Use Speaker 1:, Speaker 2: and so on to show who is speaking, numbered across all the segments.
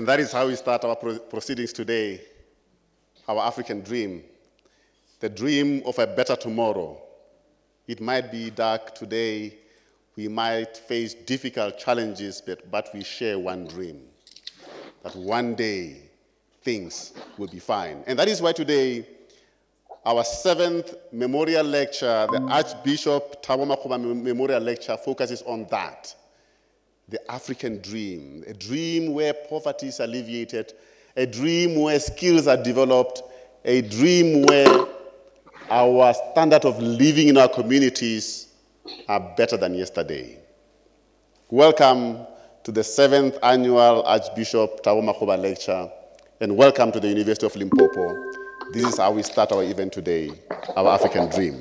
Speaker 1: And that is
Speaker 2: how we start our pro- proceedings today. Our African dream, the dream of a better tomorrow. It might be dark today, we might face difficult challenges, but, but we share one dream that one day things will be fine. And that is why today, our seventh memorial lecture, the Archbishop Makgoba Memorial Lecture, focuses on that the African dream, a dream where poverty is alleviated, a dream where skills are developed, a dream where our standard of living in our communities are better than yesterday. Welcome to the seventh annual Archbishop Thabo Makgoba Lecture, and welcome to the University of Limpopo. This is how we start our event today, our African dream.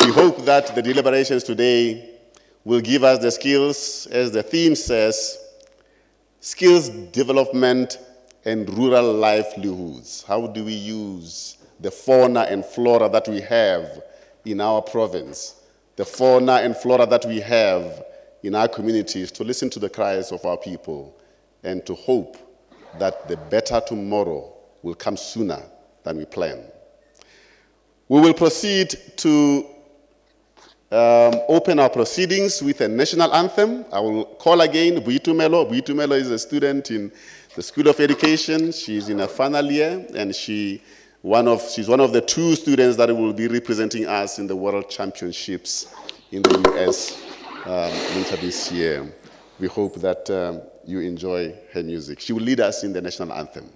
Speaker 2: We hope that the deliberations today will give us the skills, as the theme says, skills development and rural livelihoods. How do we use the fauna and flora that we have in our province, the fauna and flora that we have in our communities to listen to the cries of our people and to hope that the better tomorrow will come sooner than we plan. We will proceed to um, open our proceedings with a national anthem. I will call again Boitumelo. Boitumelo is a student in the School of Education. She's in her final year and she
Speaker 1: One of, she's one of the two students that will be representing us in the World Championships in the US um, later this year. We hope that um, you enjoy her music. She will lead us in the national anthem.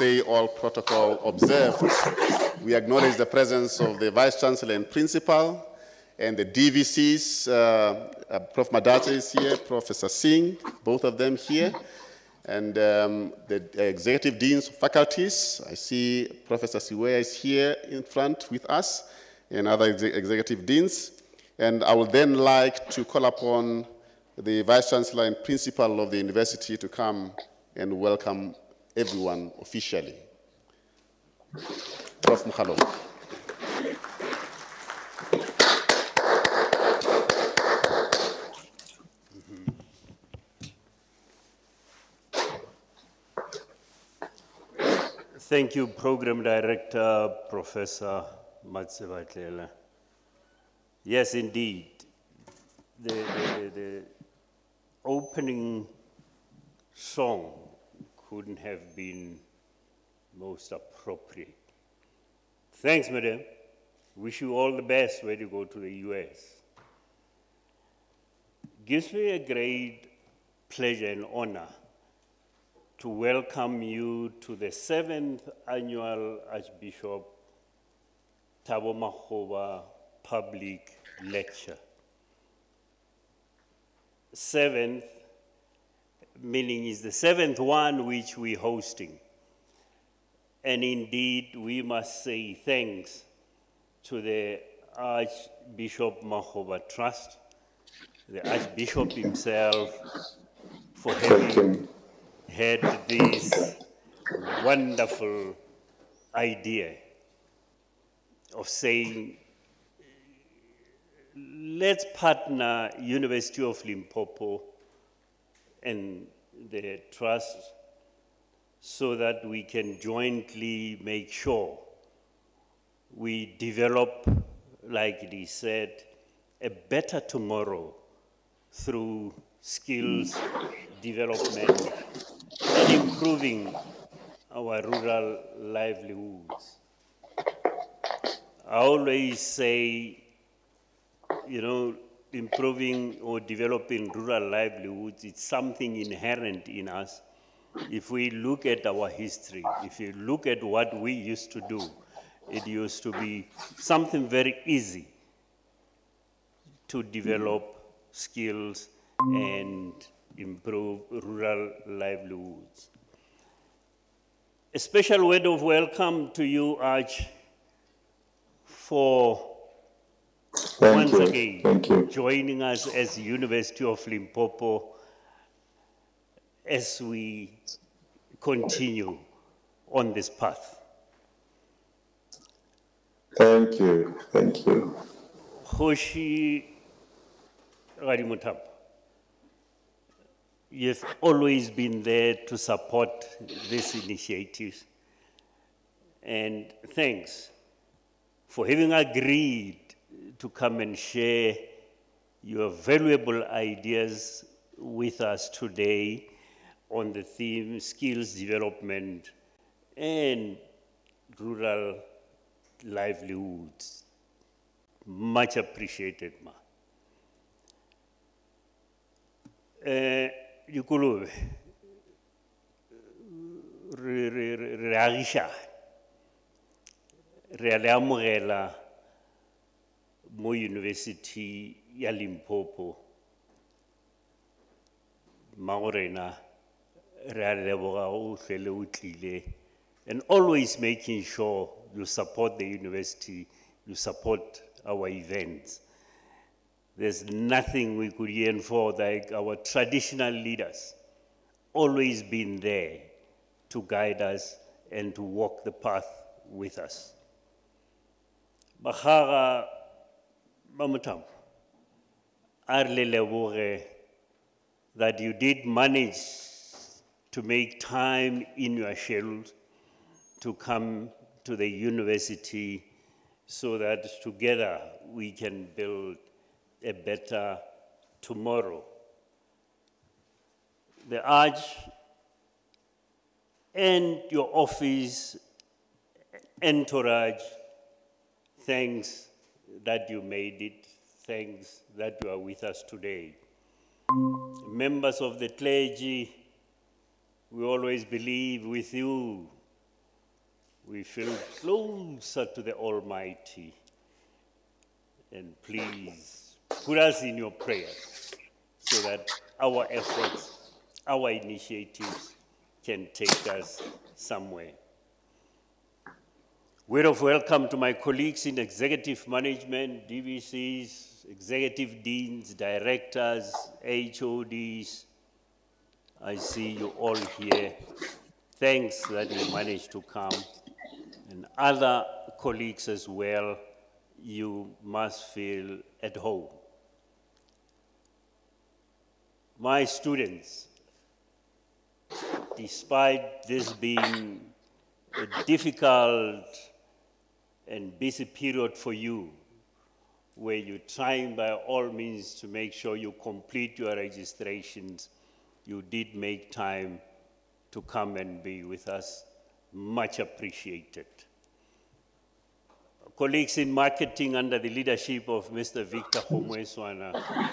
Speaker 1: Say all protocol observed. We acknowledge the presence of the Vice Chancellor and Principal and the DVCs. Uh, uh, Prof. Madata is here, Professor Singh, both of them here. And um, the executive deans of faculties. I see Professor Siwea is here in front with us and other exe- executive deans. And I would then like to call upon the Vice Chancellor and Principal of the university to come and welcome everyone officially. Prof. Mokgalong.
Speaker 3: Thank you, Program Director, Professor Matsevatlele. Yes, indeed. The, the, the opening song couldn't have been most appropriate. Thanks, madam. Wish you all the best when you go to the US. Gives me a great pleasure and honor to welcome you to the seventh annual Archbishop Thabo Makgoba Public Lecture. Seventh, meaning is the seventh one which we're hosting. And indeed, we must say thanks to the Archbishop Makgoba Trust, the Archbishop himself, for having had this wonderful idea of saying, let's partner University of Limpopo and the trust so that we can jointly make sure we develop, like is said, a better tomorrow through skills development and improving our rural livelihoods. I always say, you know, improving or developing rural livelihoods, it's something inherent in us. If we look at our history, if you look at what we used to do, it used to be something very easy to develop skills and improve rural livelihoods. A special word of welcome to you, Arch, for
Speaker 4: Thank
Speaker 3: once
Speaker 4: you.
Speaker 3: again
Speaker 4: Thank you.
Speaker 3: joining us as the University of Limpopo as we continue on this path.
Speaker 4: Thank you. Thank you.
Speaker 3: Hoshi Radimutap, you've always been there to support these initiatives. And thanks for having agreed to come and share your valuable ideas with us today on the theme skills development and rural livelihoods. Much appreciated, ma. Eh, amogela mo University ya Limpopo. Magorena, re a leboga o hlwele o tlile and always making sure you support the university, you support our events. There's nothing we could yearn for like our traditional leaders always been there to guide us and to walk the path with us. Bakhaga Mamutam, a re le leboge that you did manage to make time in your schedule to come to the university so that together we can build a better tomorrow. The Arch and your office entourage, thanks that you made it. Thanks that you are with us today. Members of the clergy, we always believe with you we feel closer to the Almighty. And please put us in your prayers so that our efforts, our initiatives can take us somewhere. Word of welcome to my colleagues in executive management, DVCs, executive deans, directors, HODs. I see you all here. Thanks that you managed to come. And other colleagues as well, you must feel at home. My students, despite this being a difficult and busy period for you, where you're trying by all means to make sure you complete your registrations, you did make time to come and be with us. Much appreciated. Colleagues in marketing under the leadership of Mr. Victor Homweswana,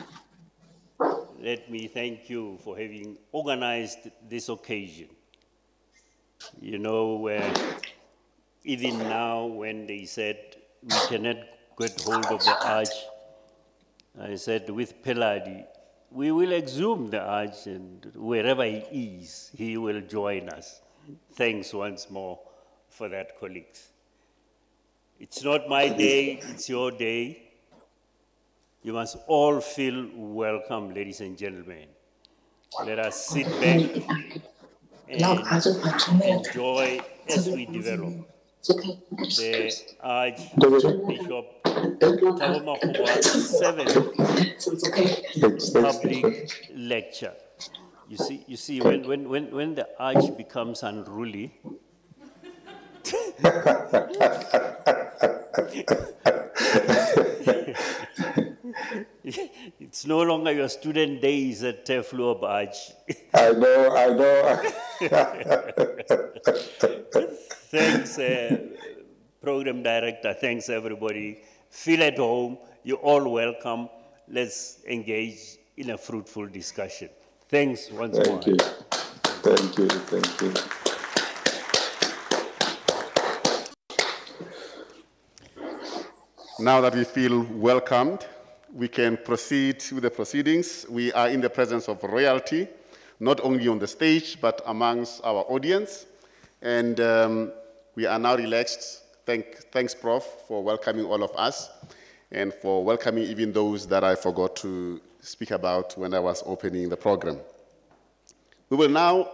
Speaker 3: let me thank you for having organized this occasion. You know, where even now when they said we cannot get hold of the arch, I said with Peladi, we will exhume the arch and wherever he is, he will join us. Thanks once more for that, colleagues. It's not my day, it's your day. You must all feel welcome, ladies and gentlemen. Let us sit back and enjoy as we develop de Archbishop
Speaker 4: Taumahua's seventh
Speaker 3: public lecture. You see, you see when, when, when, when the arch becomes unruly, it's no longer your student days at Turfloop Arch.
Speaker 4: I know, I know.
Speaker 3: Thanks, uh, Program Director. Thanks, everybody. Feel at home. You're all welcome. Let's engage in a fruitful discussion. Thanks once more.
Speaker 4: Thank you. Thank you, thank you.
Speaker 2: Now that we feel welcomed, we can proceed with the proceedings. We are in the presence of royalty, not only on the stage, but amongst our audience. And um, we are now relaxed. Thank, thanks, Prof, for welcoming all of us and for welcoming even those that I forgot to speak about when I was opening the program. We will now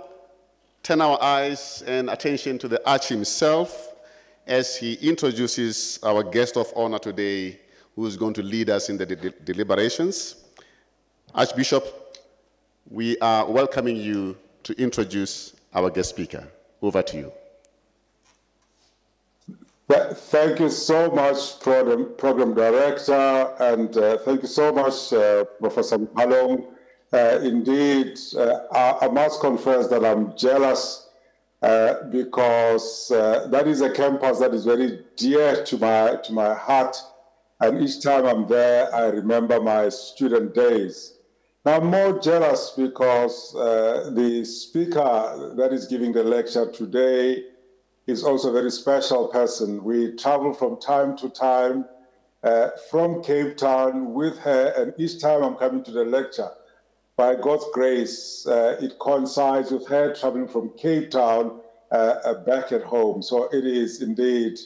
Speaker 2: turn our eyes and attention to the Arch himself as he introduces our guest of honor today, who is going to lead us in the de deliberations. Archbishop, we are welcoming you to introduce our guest speaker. Over to you.
Speaker 4: Thank you so much, Program, Program Director, and uh, thank you so much, uh, Professor Malong. Uh, indeed, uh, I, I must confess that I'm jealous uh, because uh, that is a campus that is very dear to my, to my heart. And each time I'm there, I remember my student days. Now, I'm more jealous because the speaker that is giving the lecture today is also a very special person. We travel from time to time uh, from Cape Town with her, and each time I'm coming to the lecture, by God's grace, uh, it coincides with her traveling from Cape Town uh, uh back at home. So it is indeed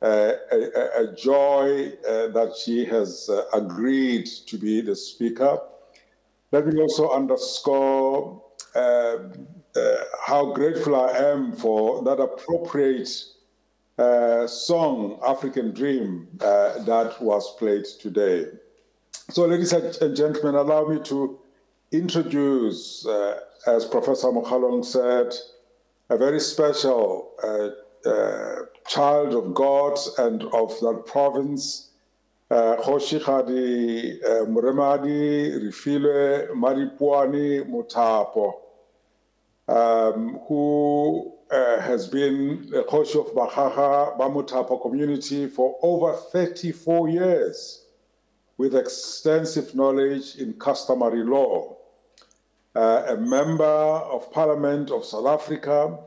Speaker 4: uh, a, a, joy uh, that she has agreed to be the speaker. Let me also underscore uh, uh, how grateful I am for that appropriate uh, song, African Dream, uh, that was played today. So, ladies and gentlemen, allow me to introduce, uh, as Professor Mokgalong said, a very special uh, child of God and of that province uh, Moremadi Refilwe Maripuani Mothapo, um, who uh, has been the coach of Bakgaga Bamutapo community for over 34 years with extensive knowledge in customary law. Uh, a member of Parliament of South Africa,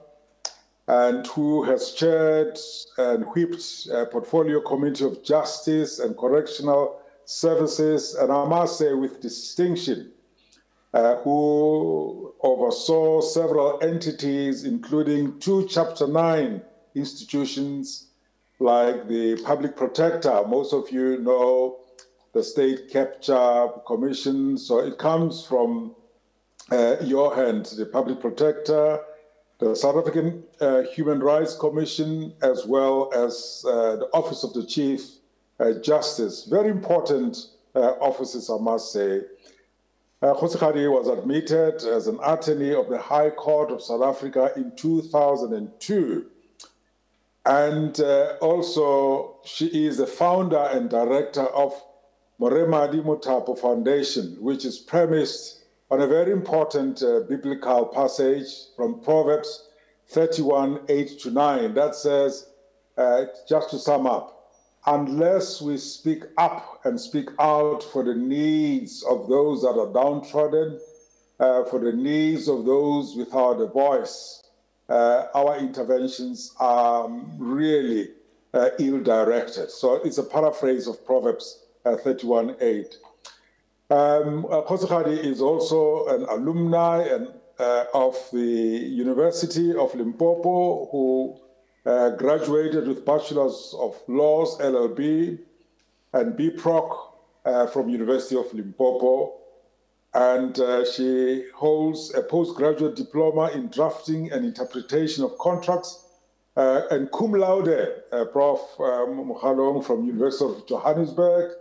Speaker 4: and who has chaired and whipped a portfolio committee of justice and correctional services, and I must say with distinction, uh, who oversaw several entities, including two Chapter 9 institutions like the Public Protector. Most of you know the State Capture Commission, so it comes from uh, your hand, the Public Protector, the South African uh, Human Rights Commission, as well as uh, the Office of the Chief uh, Justice. Very important uh, offices, I must say. Uh, was admitted as an attorney of the High Court of South Africa in 2002. And uh, also, she is the founder and director of Moremadi Mothapo Foundation, which is premised on a very important uh, biblical passage from Proverbs 31 8 to 9 that says, uh, just to sum up, unless we speak up and speak out for the needs of those that are downtrodden, uh, for the needs of those without a voice, uh, our interventions are really uh, ill directed. So it's a paraphrase of Proverbs uh, 31 8. Um, uh, is also an alumni and, uh, of the University of Limpopo who uh, graduated with Bachelor's of Laws, LLB, and BProc uh, from University of Limpopo. And uh, she holds a postgraduate diploma in drafting and interpretation of contracts uh, and cum laude, Prof. Um, from University of Johannesburg,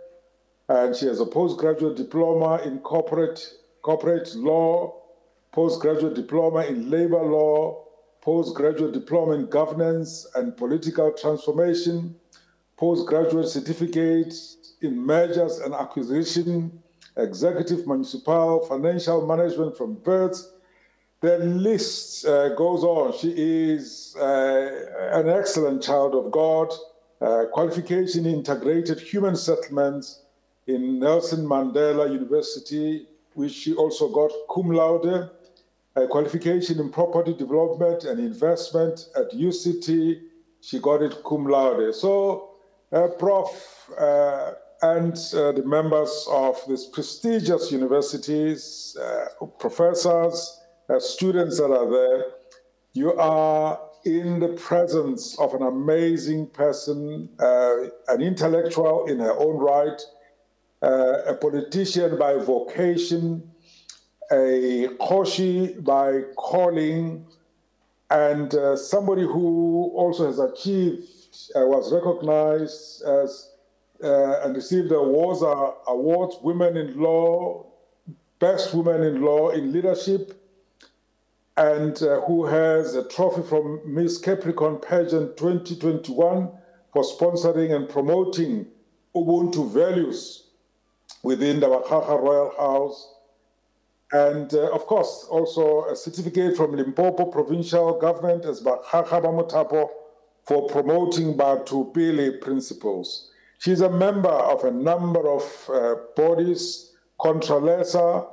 Speaker 4: and she has a postgraduate diploma in corporate, corporate law, postgraduate diploma in labor law, postgraduate diploma in governance and political transformation, postgraduate certificate in mergers and acquisition, executive municipal financial management from Wits. The list uh, goes on. She is uh, an excellent child of God, uh, qualification in integrated human settlements, in Nelson Mandela University, which she also got cum laude, qualification in property development and investment at UCT. She got it cum laude. So, uh, Prof. Uh, and uh, the members of these prestigious universities, professors, students that are there, you are in the presence of an amazing person, uh, an intellectual in her own right, uh, a politician by vocation, a Koshi by calling, and uh, somebody who also has achieved, uh, was recognized as, uh, and received the awards, Women in Law, Best Women in Law in Leadership, and uh, who has a trophy from Miss Capricorn Pageant 2021 for sponsoring and promoting Ubuntu values within the Wakhaga Royal House. And uh, of course, also a certificate from Limpopo Provincial Government as Bakgaga Bamutapo for promoting Batho Pele principles. She's a member of a number of uh, bodies, Contralesa,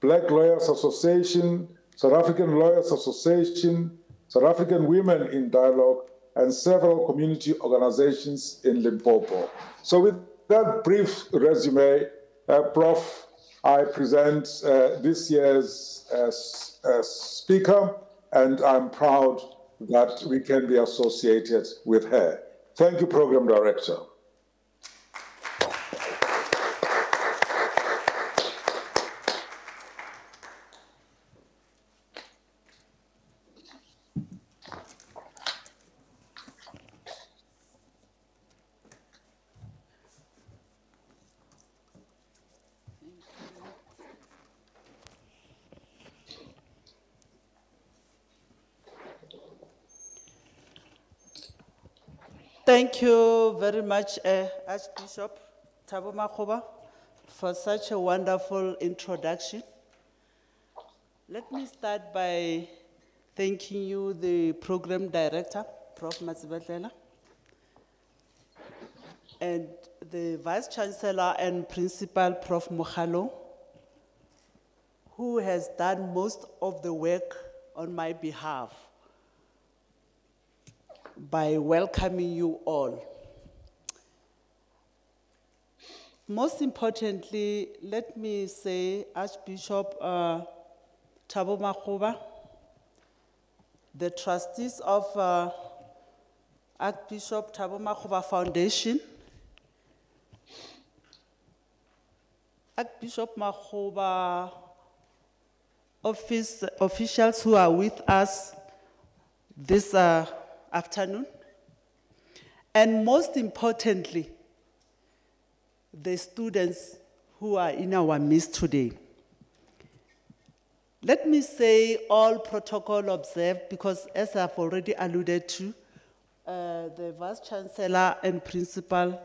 Speaker 4: Black Lawyers Association, South African Lawyers Association, South African Women in Dialogue, and several community organizations in Limpopo. So with that brief resume, uh, Prof, I present uh, this year's uh, uh, speaker, and I'm proud that we can be associated with her. Thank you, Program Director.
Speaker 5: Thank you very much, uh, Archbishop Thabo Makgoba, for such a wonderful introduction. Let me start by thanking you, the Program Director, Prof. Matsibetlela, and the Vice Chancellor and Principal, Prof. Mohalo, who has done most of the work on my behalf by welcoming you all. Most importantly, let me say Archbishop uh, Thabo the trustees of uh, Archbishop Thabo Makgoba Foundation, Archbishop Makgoba office officials who are with us this uh, afternoon. And most importantly, the students who are in our midst today. Let me say all protocol observed because as I've already alluded to, uh, the Vice Chancellor and Principal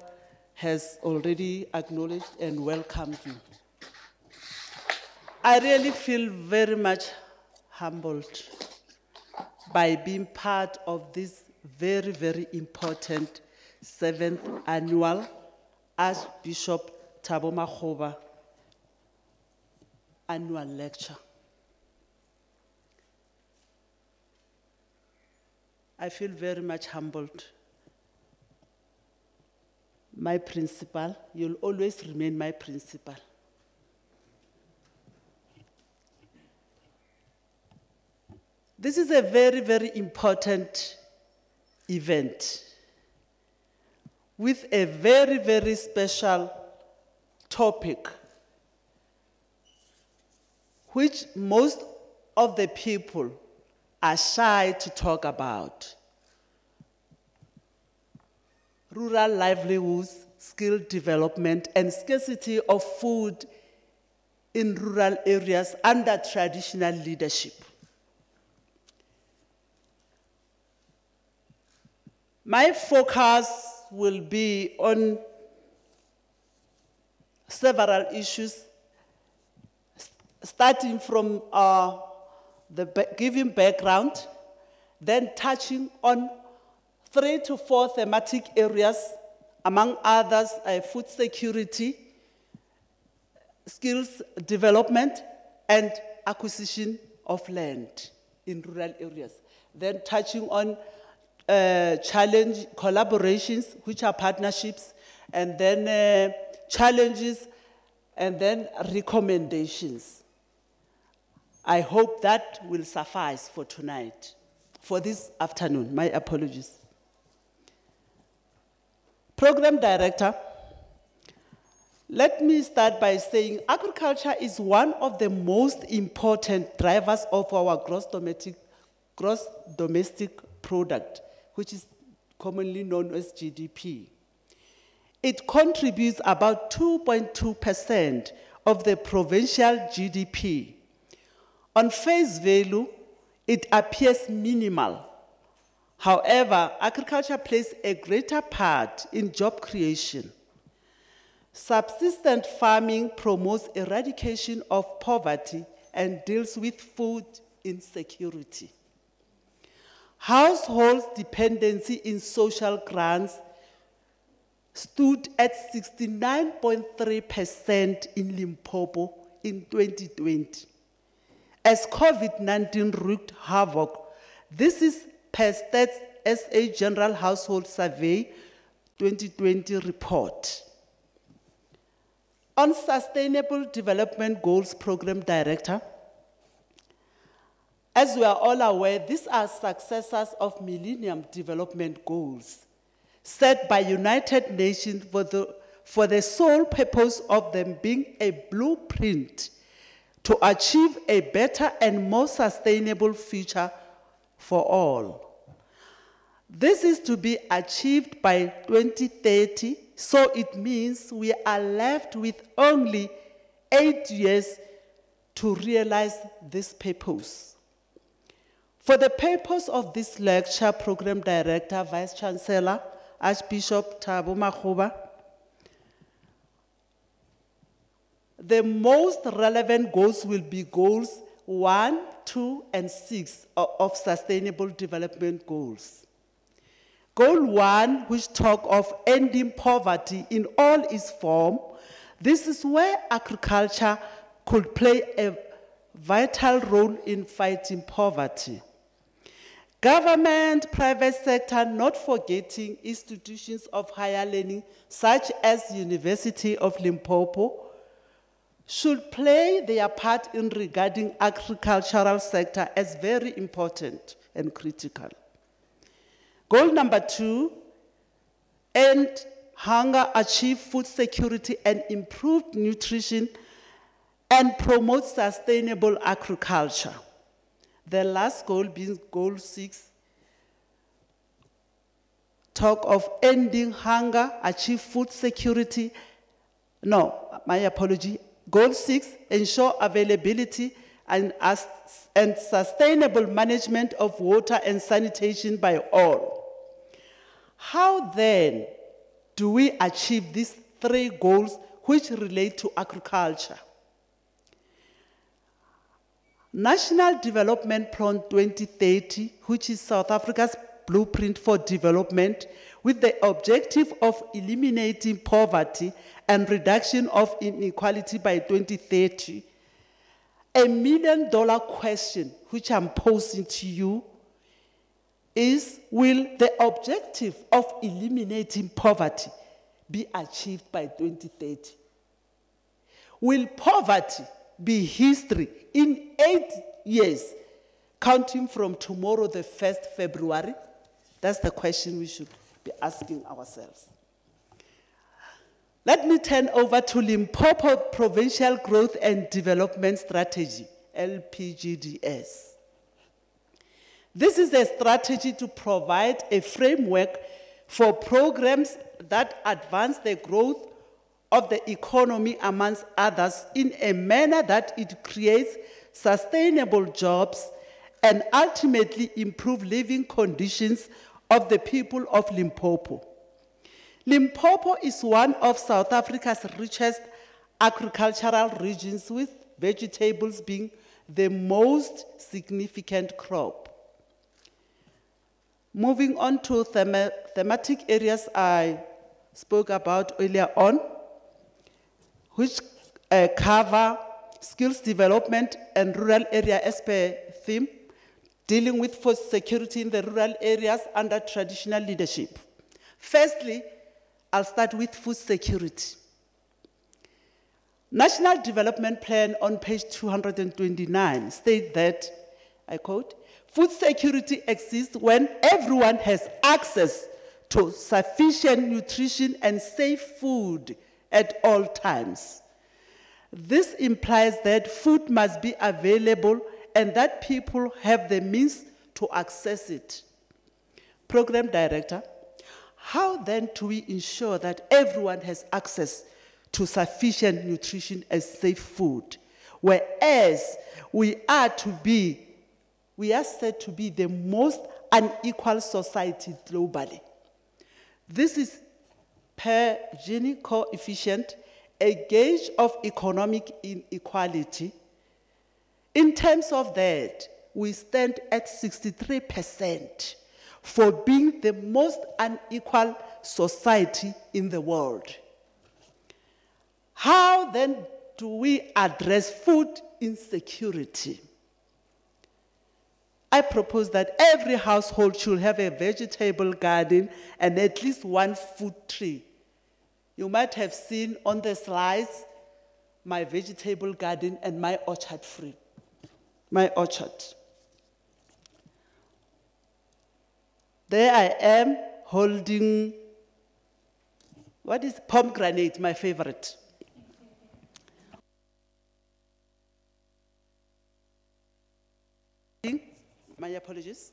Speaker 5: has already acknowledged and welcomed you. I really feel very much humbled by being part of this very, very important seventh annual Archbishop Thabo Makgoba annual lecture. I feel very much humbled. My principal, you'll always remain my principal. This is a very, very important event with a very, very special topic, which most of the people are shy to talk about. Rural livelihoods, skill development, and scarcity of food in rural areas under traditional leadership. My focus will be on several issues, starting from uh, the giving background, then touching on three to four thematic areas, among others, uh, food security, skills development, and acquisition of land in rural areas. Then touching on uh, challenge collaborations, which are partnerships, and then uh, challenges, and then recommendations. I hope that will suffice for tonight. for this afternoon. My apologies. Program Director, let me start by saying agriculture is one of the most important drivers of our gross domestic, gross domestic product, which is commonly known as GDP. It contributes about 2.2% of the provincial GDP. On face value, it appears minimal. However, agriculture plays a greater part in job creation. Subsistent farming promotes eradication of poverty and deals with food insecurity. Households' dependency in social grants stood at 69.3% in Limpopo in 2020. As COVID 19 wreaked havoc, this is per Stats SA General Household Survey 2020 report. On Sustainable Development Goals Program Director, as we are all aware, these are successors of Millennium Development Goals set by United Nations for the, for the sole purpose of them being a blueprint to achieve a better and more sustainable future for all. This is to be achieved by 2030, so it means we are left with only eight years to realize this purpose. For the purpose of this lecture, Program Director, Vice Chancellor, Archbishop Thabo Makgoba, the most relevant goals will be goals one, two, and 6 of Sustainable Development Goals. Goal one, which talk of ending poverty in all its form, this is where agriculture could play a vital role in fighting poverty. Government, private sector, not forgetting institutions of higher learning such as University of Limpopo, should play their part in regarding agricultural sector as very important and critical. Goal number two, end hunger, achieve food security and improve nutrition and promote sustainable agriculture. The last goal being goal six, talk of ending hunger, achieve food security. No, my apology. Goal six, ensure availability and, and sustainable management of water and sanitation by all. How then do we achieve these three goals which relate to agriculture? National Development Plan 2030, which is South Africa's blueprint for development, with the objective of eliminating poverty and reduction of inequality by 2030. A million dollar question, which I'm posing to you, is Will the objective of eliminating poverty be achieved by 2030? Will poverty be history in eight years, counting from tomorrow, the 1st February? That's the question we should be asking ourselves. Let me turn over to Limpopo Provincial Growth and Development Strategy, LPGDS. This is a strategy to provide a framework for programs that advance the growth of the economy amongst others in a manner that it creates sustainable jobs and ultimately improve living conditions of the people of Limpopo. Limpopo is one of South Africa's richest agricultural regions with vegetables being the most significant crop. Moving on to thema- thematic areas I spoke about earlier on, which uh, cover skills development and rural area as per theme, dealing with food security in the rural areas under traditional leadership. Firstly, I'll start with food security. National Development Plan on page 229 states that, I quote, food security exists when everyone has access to sufficient nutrition and safe food at all times. This implies that food must be available and that people have the means to access it. Program Director, how then do we ensure that everyone has access to sufficient nutrition and safe food? Whereas we are to be, we are said to be the most unequal society globally. This is per Gini coefficient, a gauge of economic inequality. In terms of that, we stand at 63% for being the most unequal society in the world. How then do we address food insecurity? I propose that every household should have a vegetable garden and at least one fruit tree. You might have seen on the slides my vegetable garden and my orchard free, my orchard. There I am holding, what is pomegranate, my favorite. My apologies.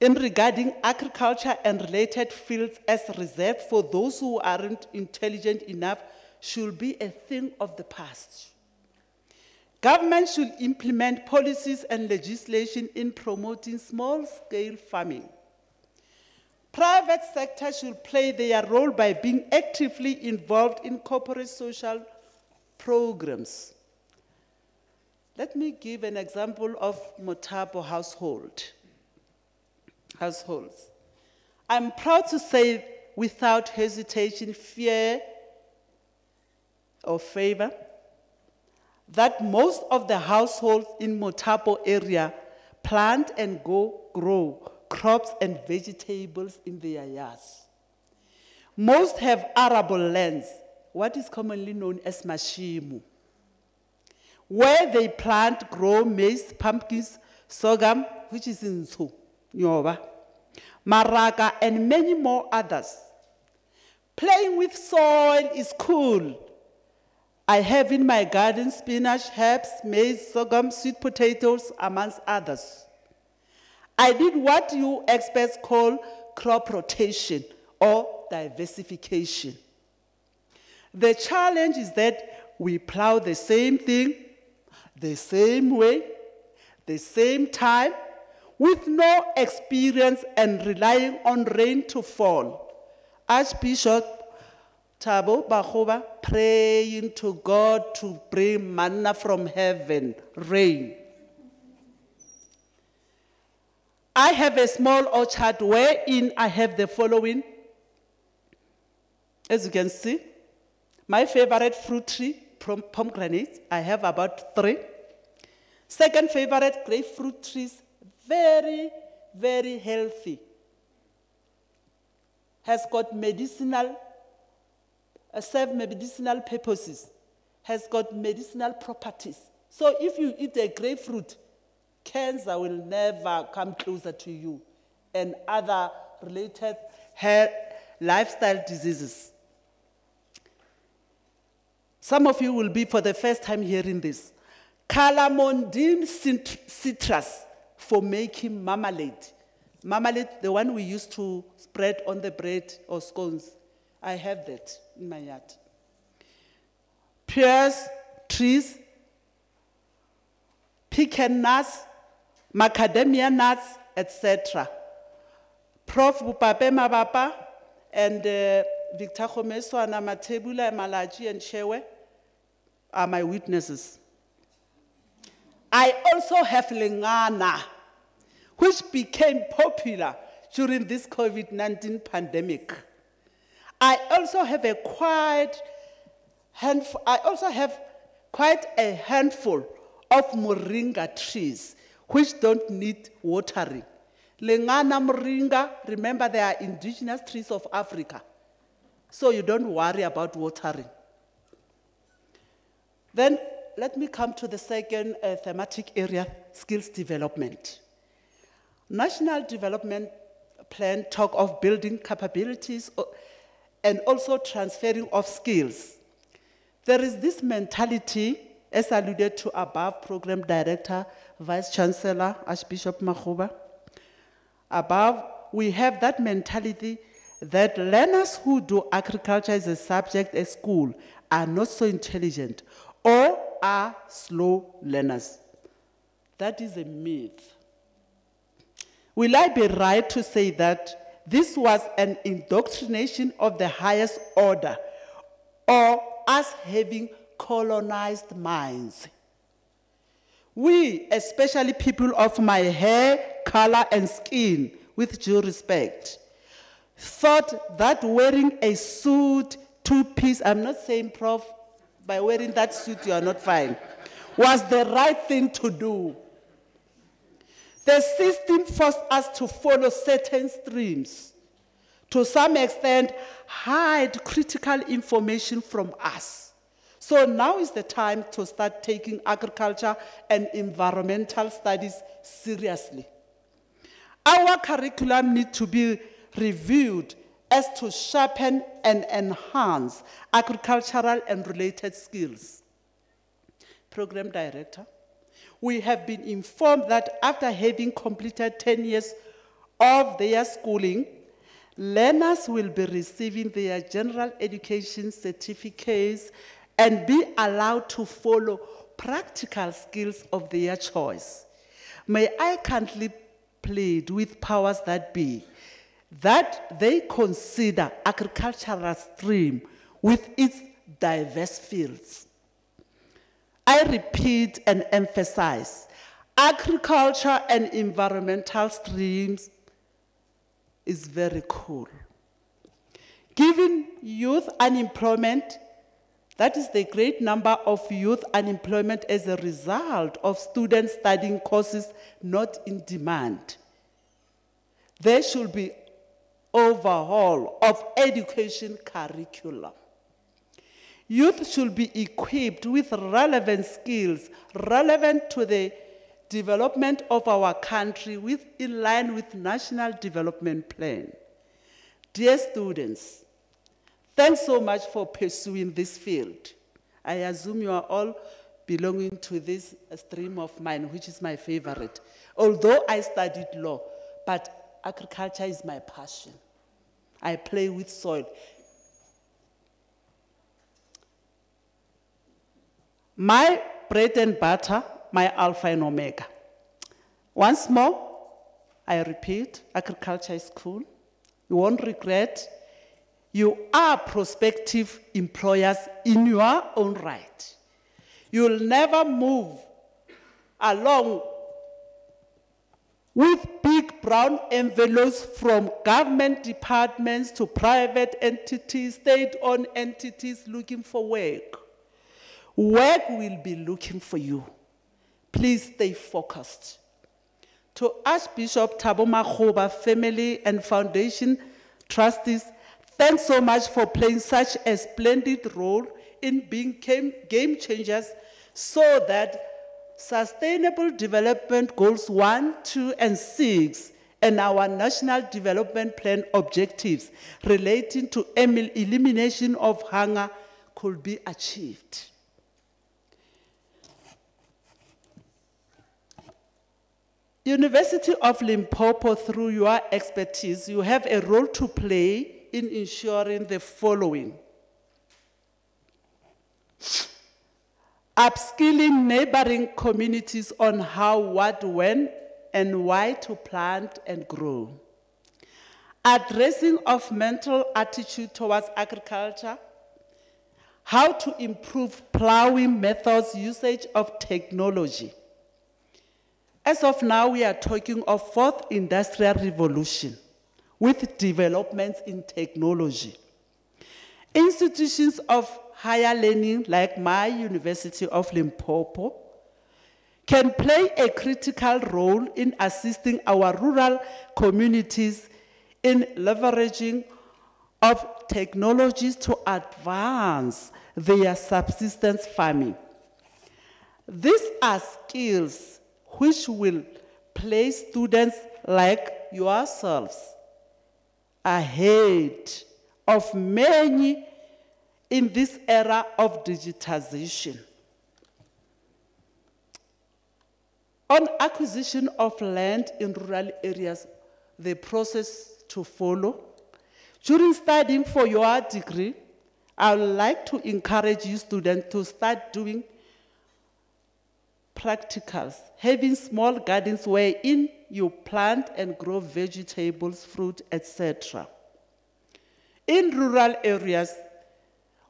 Speaker 5: In regarding agriculture and related fields as reserved for those who aren't intelligent enough should be a thing of the past. Government should implement policies and legislation in promoting small-scale farming. Private sector should play their role by being actively involved in corporate social programs. Let me give an example of Mothapo household. Households. I'm proud to say without hesitation, fear, or favor, that most of the households in Mothapo area plant and go grow crops and vegetables in their yards. Most have arable lands, what is commonly known as mashimu, where they plant, grow maize, pumpkins, sorghum, which is in Nsu, Nyoba, Maraka, and many more others. Playing with soil is cool. I have in my garden spinach, herbs, maize, sorghum, sweet potatoes, amongst others. I did what you experts call crop rotation or diversification. The challenge is that we plow the same thing, the same way, the same time, with no experience and relying on rain to fall. Archbishop Thabo Makgoba praying to God to bring manna from heaven, rain. I have a small orchard wherein I have the following. As you can see, my favorite fruit tree, pomegranate, I have about three. Second favorite, grapefruit trees, very, very healthy. Has got medicinal, uh, serve medicinal purposes, has got medicinal properties. So if you eat a grapefruit, cancer will never come closer to you and other related health, lifestyle diseases. Some of you will be for the first time hearing this. Calamondine cit- citrus for making marmalade. Marmalade, the one we used to spread on the bread or scones. I have that in my yard. Pears, trees, pecan nuts, macadamia nuts, etc. Prof. Bupape Mabapa and uh, Victor Khomeswana Matebula Malachi and Shewe are my witnesses. I also have Lengana, which became popular during this COVID 19 pandemic. I also have a quite handful, I also have quite a handful of moringa trees which don't need watering. Lengana moringa, remember they are indigenous trees of Africa. So you don't worry about watering. Then let me come to the second uh, thematic area skills development. National Development Plan talk of building capabilities and also transferring of skills. There is this mentality, as alluded to above, Program Director, Vice Chancellor, Archbishop Makgoba. Above, we have that mentality that learners who do agriculture as a subject at school are not so intelligent or are slow learners. That is a myth. Will I be right to say that this was an indoctrination of the highest order or us having colonized minds? We, especially people of my hair, color, and skin, with due respect, thought that wearing a suit, two piece, I'm not saying, Prof, by wearing that suit you are not fine, was the right thing to do. The system forced us to follow certain streams, to some extent, hide critical information from us. So now is the time to start taking agriculture and environmental studies seriously. Our curriculum needs to be reviewed as to sharpen and enhance agricultural and related skills. Program Director, we have been informed that after having completed 10 years of their schooling, learners will be receiving their general education certificates and be allowed to follow practical skills of their choice. May I kindly plead with powers that be that they consider agricultural stream with its diverse fields. I repeat and emphasize, agriculture and environmental streams is very cool. Given youth unemployment, that is the great number of youth unemployment as a result of students studying courses not in demand. There should be overhaul of education curriculum. Youth should be equipped with relevant skills relevant to the development of our country with, in line with National Development Plan. Dear students, thanks so much for pursuing this field. I assume you are all belonging to this stream of mine, which is my favorite. Although I studied law, but agriculture is my passion. I play with soil. My bread and butter, my alpha and omega. Once more, I repeat, agriculture is cool. You won't regret. You are prospective employers in your own right. You'll never move along with big brown envelopes from government departments to private entities, state-owned entities looking for work. Work will be looking for you. Please stay focused. To Archbishop Thabo Makgoba family and foundation trustees, thanks so much for playing such a splendid role in being game changers so that Sustainable Development Goals 1, 2, and 6 and our National Development Plan objectives relating to elimination of hunger could be achieved. University of Limpopo, through your expertise, you have a role to play in ensuring the following. Upskilling neighboring communities on how, what, when, and why to plant and grow. Addressing of mental attitude towards agriculture. How to improve plowing methods, usage of technology. As of now, we are talking of fourth industrial revolution with developments in technology. Institutions of higher learning like my University of Limpopo can play a critical role in assisting our rural communities in leveraging of technologies to advance their subsistence farming. These are skills which will place students like yourselves ahead of many in this era of digitization. On acquisition of land in rural areas, the process to follow. During studying for your degree, I would like to encourage you students to start doing practicals, having small gardens wherein you plant and grow vegetables, fruit, etc. In rural areas,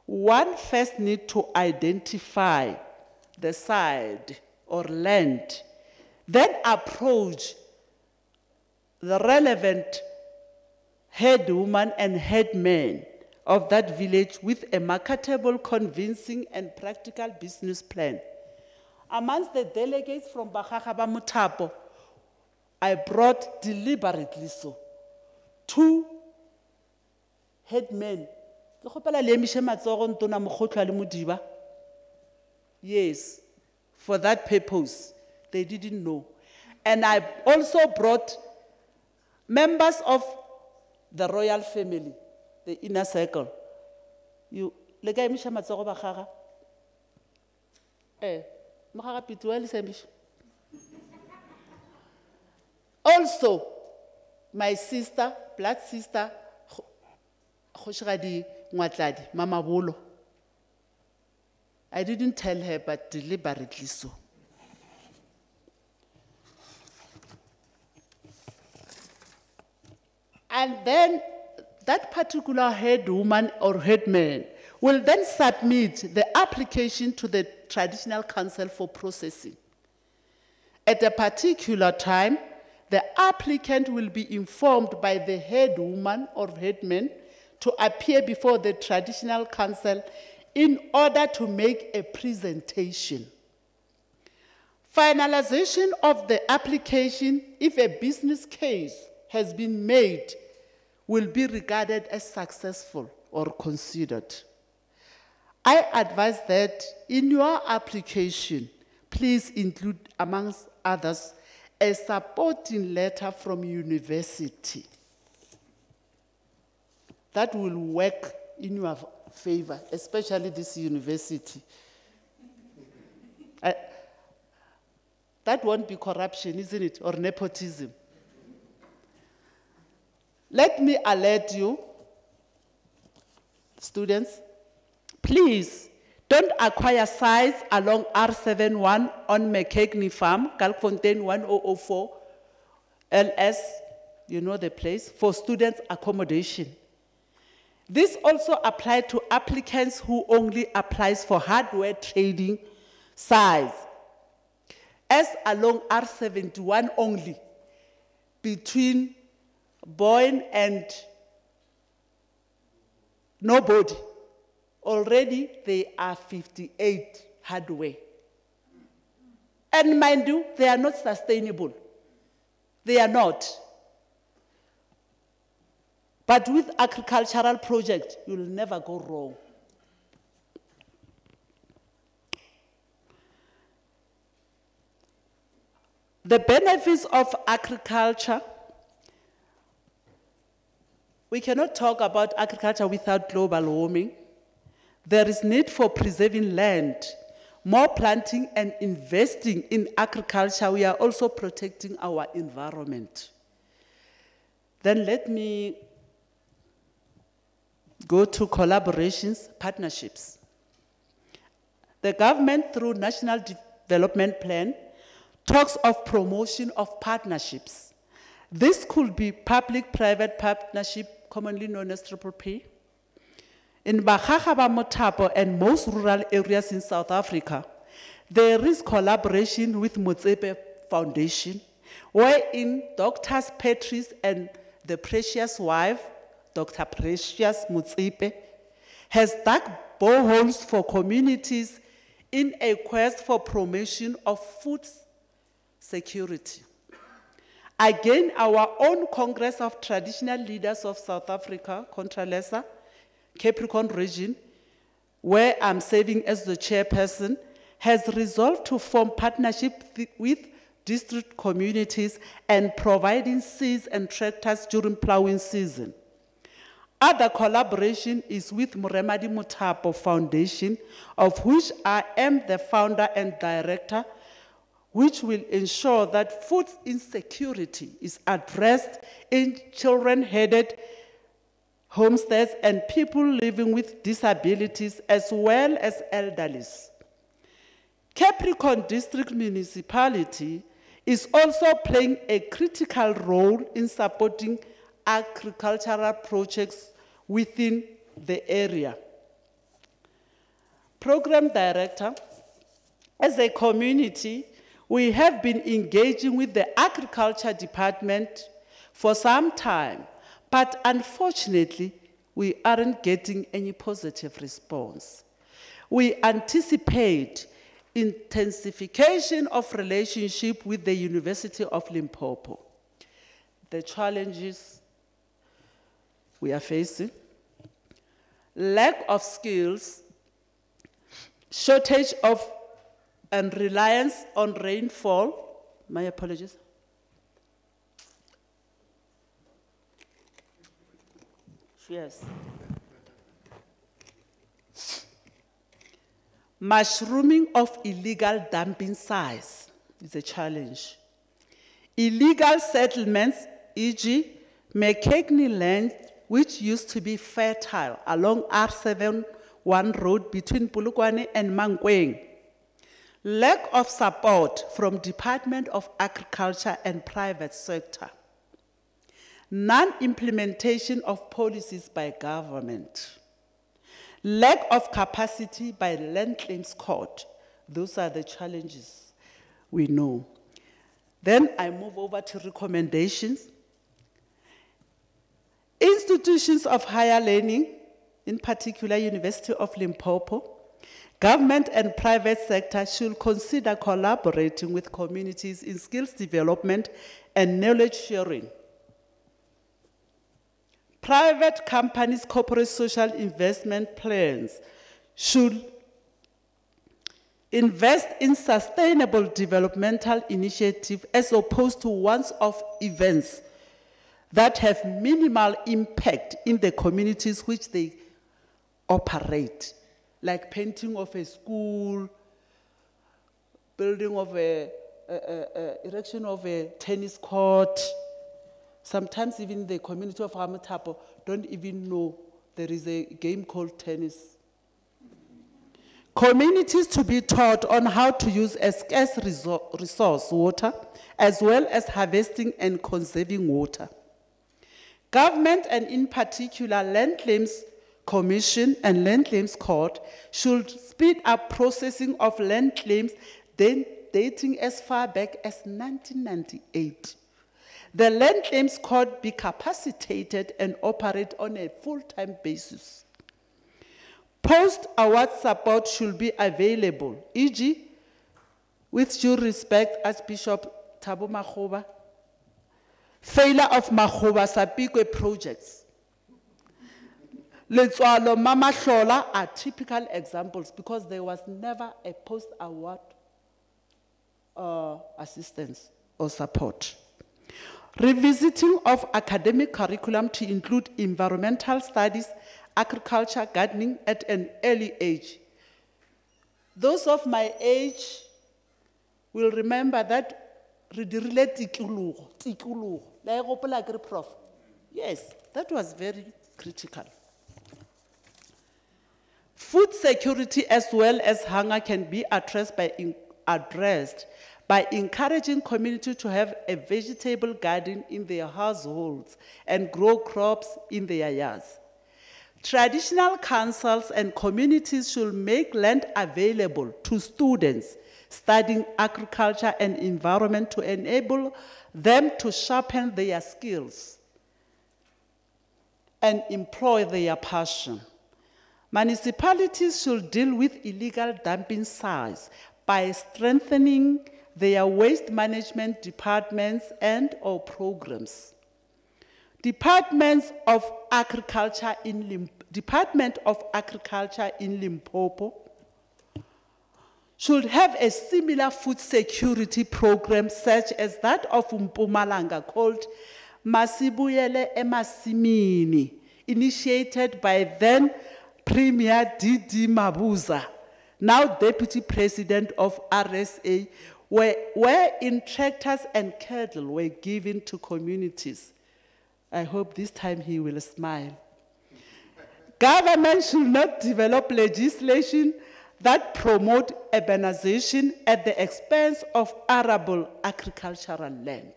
Speaker 5: one first need to identify the side or land, then approach the relevant head woman and head man of that village with a marketable, convincing, and practical business plan. Amongst the delegates from Bakgaga Mutapo, I brought deliberately so two headmen. Yes, for that purpose. They didn't know. And I also brought members of the royal family, the inner circle. You, le ka emiša matsogo Bakgaga? Eh, Also, my sister, blood sister, Kgoshigadi Ngwatladi, Mama Bolo. I didn't tell her, but deliberately so. And then that particular head woman or head man will then submit the application to the traditional council for processing. At a particular time, the applicant will be informed by the head woman or headman to appear before the traditional council in order to make a presentation. Finalization of the application, if a business case has been made, will be regarded as successful or considered. I advise that in your application, please include, amongst others, a supporting letter from university. That will work in your favor, especially this university. That won't be corruption, isn't it, or nepotism? Let me alert you, students, please don't acquire sites along R71 on McKegney Farm, Kalkfontein 1004, LS, you know the place, for students' accommodation. This also applies to applicants who only applies for hardware trading size, as along R71 only, between Boyne and nobody. Already there are 58 hardware. And mind you, they are not sustainable. They are not. But with agricultural project, you'll never go wrong. The benefits of agriculture we cannot talk about agriculture without global warming. There is need for preserving land, more planting and investing in agriculture. We are also protecting our environment. Then let me go to collaborations, partnerships. The government, through National Development Plan, talks of promotion of partnerships. This could be public-private partnership, commonly known as triple P. In Bakgaga ba Mothapo and most rural areas in South Africa, there is collaboration with Motsepe Foundation, wherein Doctors Patrice and the precious wife, Dr. Precious Motsepe, has dug boreholes for communities in a quest for promotion of food security. Again, our own Congress of Traditional Leaders of South Africa, Contralesa, Capricorn region, where I'm serving as the chairperson, has resolved to form partnership th- with district communities and providing seeds and tractors during plowing season. Other collaboration is with Moremadi Mothapo Foundation, of which I am the founder and director, which will ensure that food insecurity is addressed in children-headed homesteads and people living with disabilities as well as elderlies. Capricorn District Municipality is also playing a critical role in supporting agricultural projects within the area. Program Director, as a community, we have been engaging with the Agriculture Department for some time, but unfortunately, we aren't getting any positive response. We anticipate intensification of relationship with the University of Limpopo. The challenges we are facing, lack of skills, shortage of and reliance on rainfall, my apologies. Yes. Mushrooming of illegal dumping sites is a challenge. Illegal settlements, e.g., McKegney land, which used to be fertile along R7 one road between Polokwane and Mankweng. Lack of support from Department of Agriculture and private sector. Non-implementation of policies by government. Lack of capacity by land claims court. Those are the challenges we know. Then I move over to recommendations. Institutions of higher learning, in particular University of Limpopo, government and private sector should consider collaborating with communities in skills development and knowledge sharing. Private companies' corporate social investment plans should invest in sustainable developmental initiatives as opposed to once-off events that have minimal impact in the communities which they operate, like painting of a school, building of a, a- a- a- erection of a tennis court. Sometimes even the community of Ramatapo don't even know there is a game called tennis. Communities to be taught on how to use a scarce resource, water, as well as harvesting and conserving water. Government and in particular Land Claims Commission and Land Claims Court should speed up processing of land claims dating as far back as 1998. The Land Claims Court be capacitated and operate on a full-time basis. Post-award support should be available, e.g., with due respect, Archbishop Thabo Makgoba, failure of Makgoba Sapikwe projects. Letswalo, Mama Shola are typical examples because there was never a post-award uh, assistance or support. Revisiting of academic curriculum to include environmental studies, agriculture, gardening at an early age. Those of my age will remember that. Yes, that was very critical. Food security as well as hunger can be addressed by, addressed by encouraging community to have a vegetable garden in their households and grow crops in their yards. Traditional councils and communities should make land available to students studying agriculture and environment to enable them to sharpen their skills and employ their passion. Municipalities should deal with illegal dumping sites by strengthening their waste management departments and or programs. Departments of Agriculture in Lim, Department of Agriculture in Limpopo should have a similar food security program such as that of Mpumalanga called Masibuyele Emasimini, initiated by then Premier D.D. Mabuza, now Deputy President of RSA, where, wherein tractors and cattle were given to communities. I hope this time he will smile. Government should not develop legislation that promote urbanization at the expense of arable agricultural land.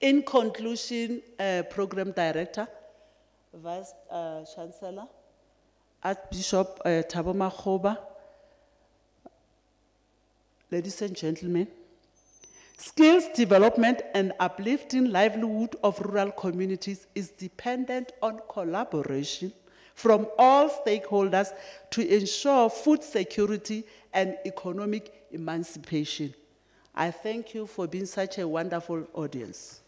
Speaker 5: In conclusion, uh, Program Director, Vice uh, Chancellor, Archbishop uh, Thabo ladies and gentlemen, skills development and uplifting livelihood of rural communities is dependent on collaboration from all stakeholders to ensure food security and economic emancipation. I thank you for being such a wonderful audience.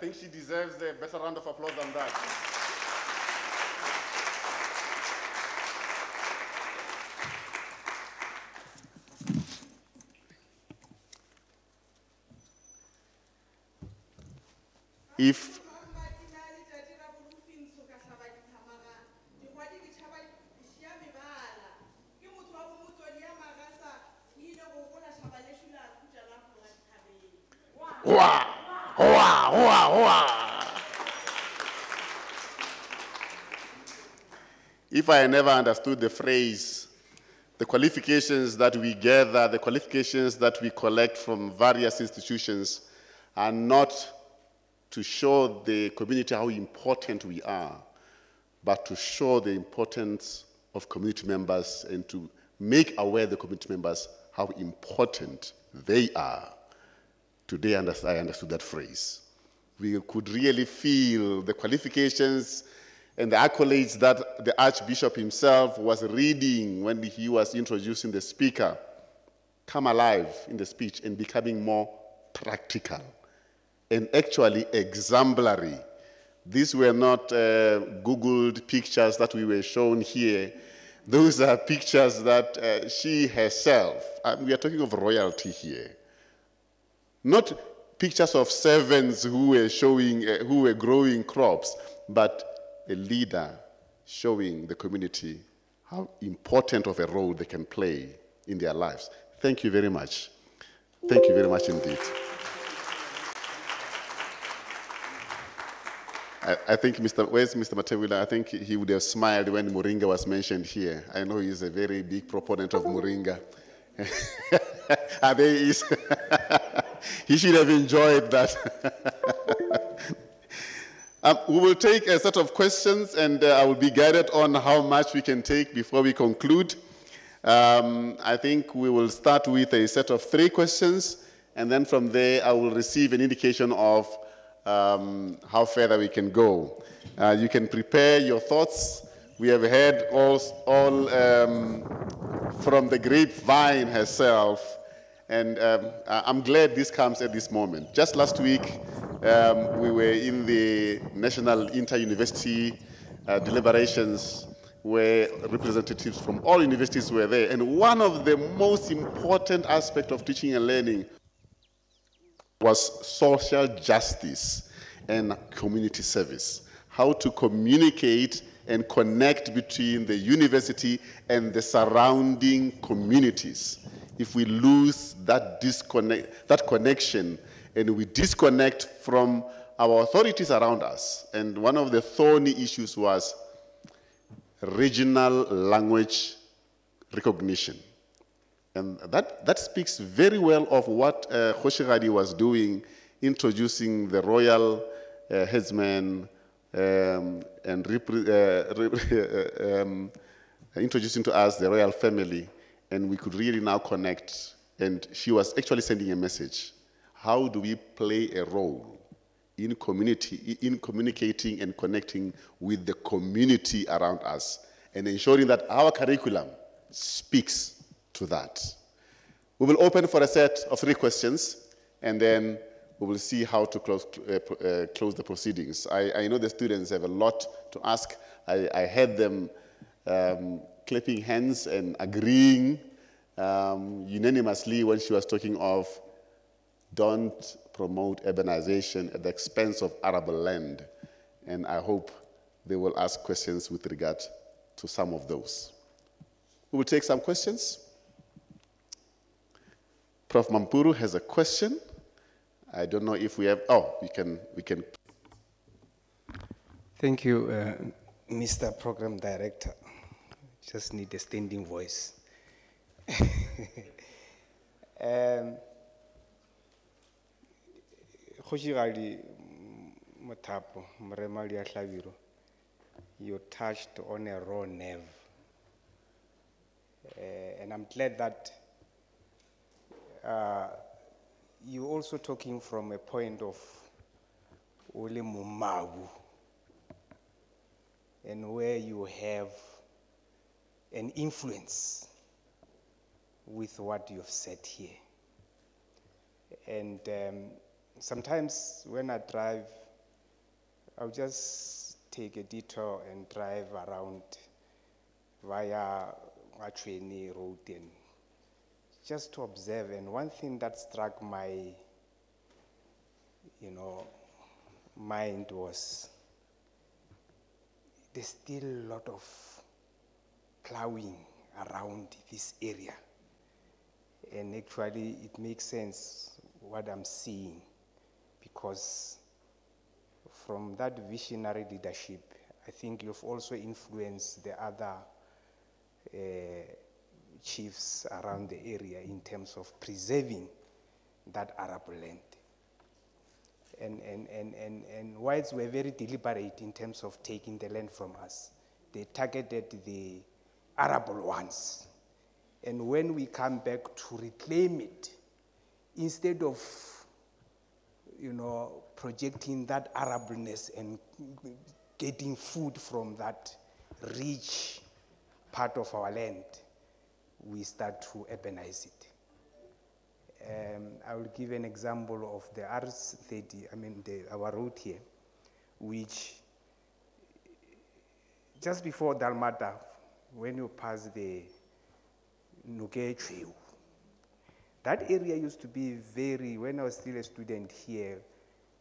Speaker 2: Think she deserves a better round of applause than that. If If I never understood the phrase, the qualifications that we gather, the qualifications that we collect from various institutions are not to show the community how important we are, but to show the importance of community members and to make aware the community members how important they are. Today, I I understood that phrase. We could really feel the qualifications and the accolades that the Archbishop himself was reading when he was introducing the speaker come alive in the speech and becoming more practical and actually exemplary. These were not uh, Googled pictures that we were shown here. Those are pictures that uh, she herself, uh, we are talking of royalty here, not pictures of servants who were showing, uh, who were growing crops, but a leader showing the community how important of a role they can play in their lives. Thank you very much. Thank you very much indeed. I, I think Mr. Where's Mr. Matewila? I think he would have smiled when Moringa was mentioned here. I know he's a very big proponent of Moringa. Ah, there he is. he should have enjoyed that. Um, we will take a set of questions and uh, I will be guided on how much we can take before we conclude. Um, I think we will start with a set of three questions and then from there I will receive an indication of um, how further we can go. Uh, you can prepare your thoughts. We have heard all, all um, from the grapevine herself, and um, I'm glad this comes at this moment. Just last week, um, we were in the National Inter-University uh, deliberations where representatives from all universities were there, and one of the most important aspects of teaching and learning was social justice and community service. How to communicate and connect between the university and the surrounding communities. If we lose that disconnect, that connection, and we disconnect from our authorities around us, and one of the thorny issues was regional language recognition. And that, that speaks very well of what uh, was doing, introducing the royal uh, headsman um, and uh, um, introducing to us the royal family. And we could really now connect. And she was actually sending a message. How do we play a role in community, in communicating and connecting with the community around us and ensuring that our curriculum speaks to that. We will open for a set of three questions, and then we will see how to close, uh, uh, close the proceedings. I, I know the students have a lot to ask. I, I heard them um, clapping hands and agreeing um, unanimously when she was talking of don't promote urbanization at the expense of arable land. And I hope they will ask questions with regard to some of those. We will take some questions. Prof. Mampuru has a question. I don't know if we have, oh, we can, we can,
Speaker 6: Thank you, uh, Mr. Program Director. Just need a standing voice. um, Kgoshigadi Mothapo, Moremadi Hlabiro, you touched on a raw nerve. Uh, and I'm glad that uh, you're also talking from a point of Ole Mumagu and where you have an influence with what you've said here. And um, sometimes when I drive, I'll just take a detour and drive around via Achweni Road and just to observe. And one thing that struck my, you know, mind was there's still a lot of plowing around this area. And actually, it makes sense what I'm seeing because from that visionary leadership, I think you've also influenced the other uh, chiefs around the area in terms of preserving that Arab land and, and, and, and, and whites were very deliberate in terms of taking the land from us. They targeted the arable ones. And when we come back to reclaim it, instead of, you know, projecting that arableness and getting food from that rich part of our land, we start to urbanize it. Um, I will give an example of the R30, I mean, the, our road here, which just before Dalmada, when you pass the Nugechu, that area used to be very, when I was still a student here,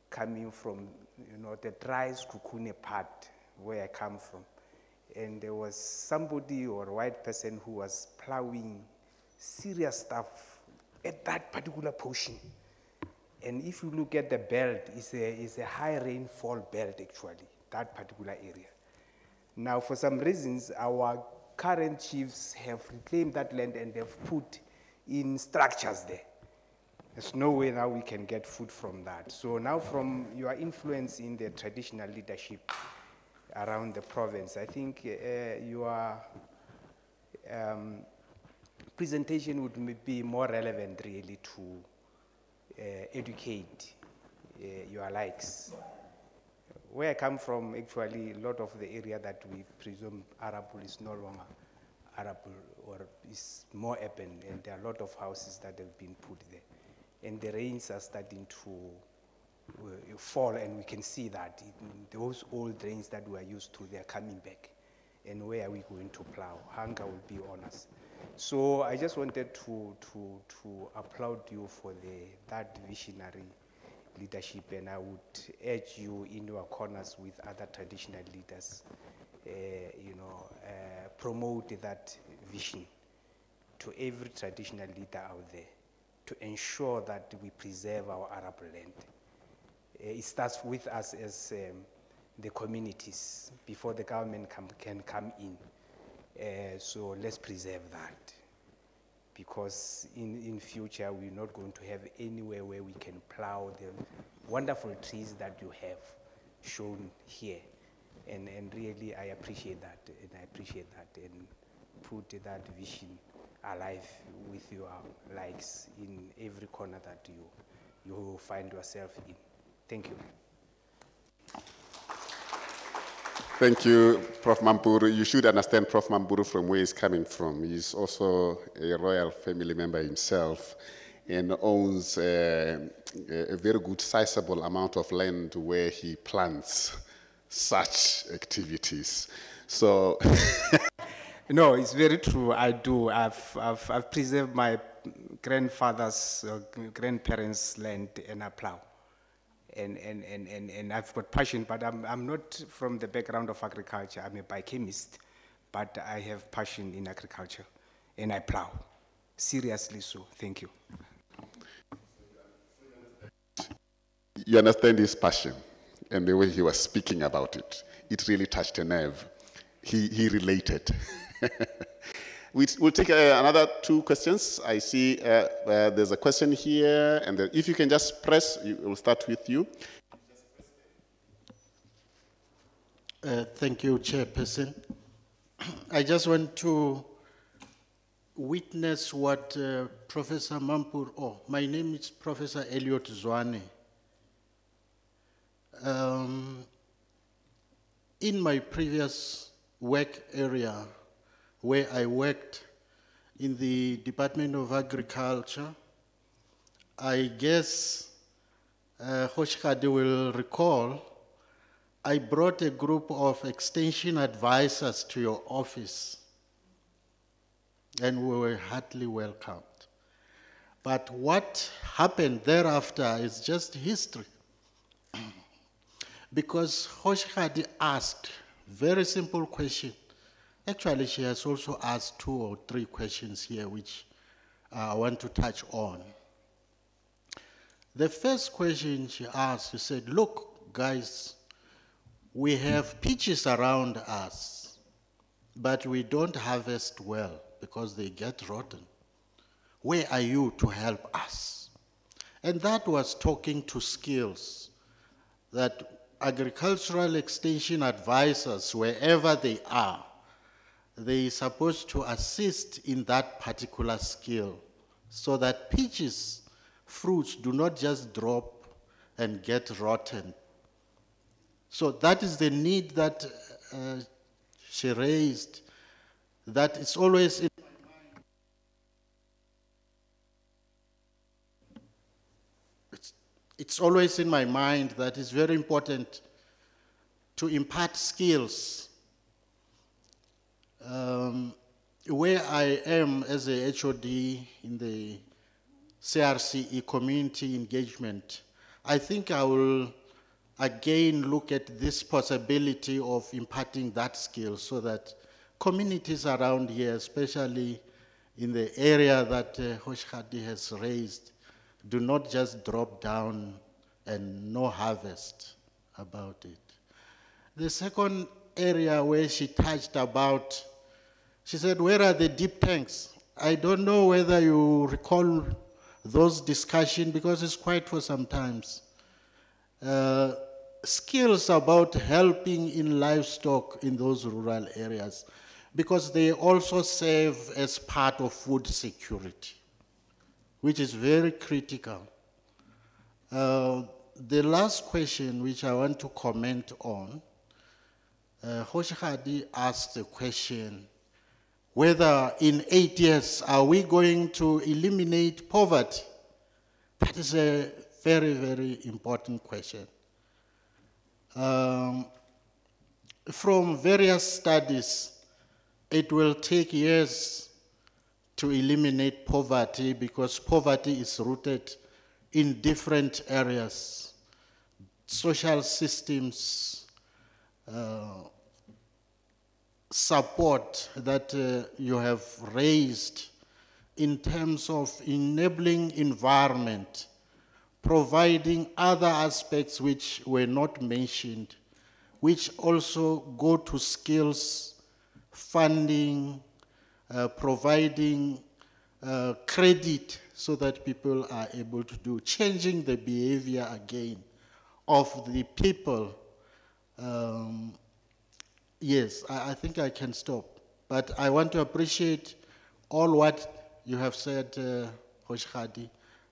Speaker 6: coming from, you know, the dry Sekhukhune part where I come from. And there was somebody or a white person who was plowing serious stuff at that particular portion. And if you look at the belt, it's a, it's a high rainfall belt actually, that particular area. Now, for some reasons, our current chiefs have reclaimed that land and they've put in structures there. There's no way now we can get food from that. So now from your influence in the traditional leadership around the province, I think uh, your um, presentation would be more relevant really to uh, educate uh, your likes. Where I come from, actually, a lot of the area that we presume arable is no longer arable or is more urban, and there are a lot of houses that have been put there. And the rains are starting to uh, fall, and we can see that. It- those old rains that we are used to, they are coming back. And where are we going to plow? Hunger will be on us. So I just wanted to, to, to applaud you for the, that visionary leadership, and I would urge you in your corners with other traditional leaders, uh, you know, uh, promote that vision to every traditional leader out there to ensure that we preserve our Arab land. Uh, it starts with us as um, the communities before the government come, can come in. Uh, so let's preserve that because in, in future we're not going to have anywhere where we can plow the wonderful trees that you have shown here. And, and really I appreciate that and I appreciate that and put that vision alive with your likes in every corner that you, you find yourself in. Thank you.
Speaker 2: Thank you, Prof. Mampuru. You should understand Prof. Mampuru from where he's coming from. He's also a royal family member himself. and owns uh, a a very good sizable amount of land where he plants such activities. So,
Speaker 6: No, it's very true. I do. I've, I've, I've preserved my grandfather's, uh, grandparents' land and I plow. And, and, and, and, and I've got passion, but I'm, I'm not from the background of agriculture. I'm a biochemist, but I have passion in agriculture and I plow. Seriously so. Thank you.
Speaker 2: you understand his passion and the way he was speaking about it. It really touched a nerve. He, he related. we, we'll take uh, another two questions. I see uh, uh, there's a question here, and then if you can just press, we'll start with you.
Speaker 7: Uh, Thank you, Chairperson. I just want to witness what uh, Professor Mampur, oh, my name is Professor Elliot Zwane. Um, In my previous work area, where I worked in the Department of Agriculture, I guess uh, Kgoshigadi will recall, I brought a group of extension advisors to your office, and we were heartily welcomed. But what happened thereafter is just history. because Kgoshigadi asked very simple question. Actually, she has also asked two or three questions here, which uh, I want to touch on. The first question she asked, she said, Look, guys, we have peaches around us, but we don't harvest well because they get rotten. Where are you to help us? And that was talking to skills that agricultural extension advisors, wherever they are, they are supposed to assist in that particular skill so that peaches, fruits do not just drop and get rotten. So that is the need that uh, she raised, that it's always in my mind. it's, it's always in my mind that it's very important to impart skills. Um, where I am as a HOD in the CRCE community engagement, I think I will again look at this possibility of imparting that skill so that communities around here, especially in the area that uh, has raised, do not just drop down and no harvest about it. The second area where she touched about, she said, Where are the deep tanks? I don't know whether you recall those discussions because it's quite for some times. Uh, skills about helping in livestock in those rural areas because they also serve as part of food security which is very critical. Uh, the last question, which I want to comment on, uh, Kgoshigadi asked the question whether in eight years are we going to eliminate poverty? That is a very, very important question. Um, from various studies, it will take years to eliminate poverty because poverty is rooted in different areas social systems, uh, support that uh, you have raised in terms of enabling environment, providing other aspects which were not mentioned, which also go to skills, funding, uh, providing uh, credit so that people are able to do, changing the behavior again of the people. Um, yes, I, I think I can stop. But I want to appreciate all what you have said, uh,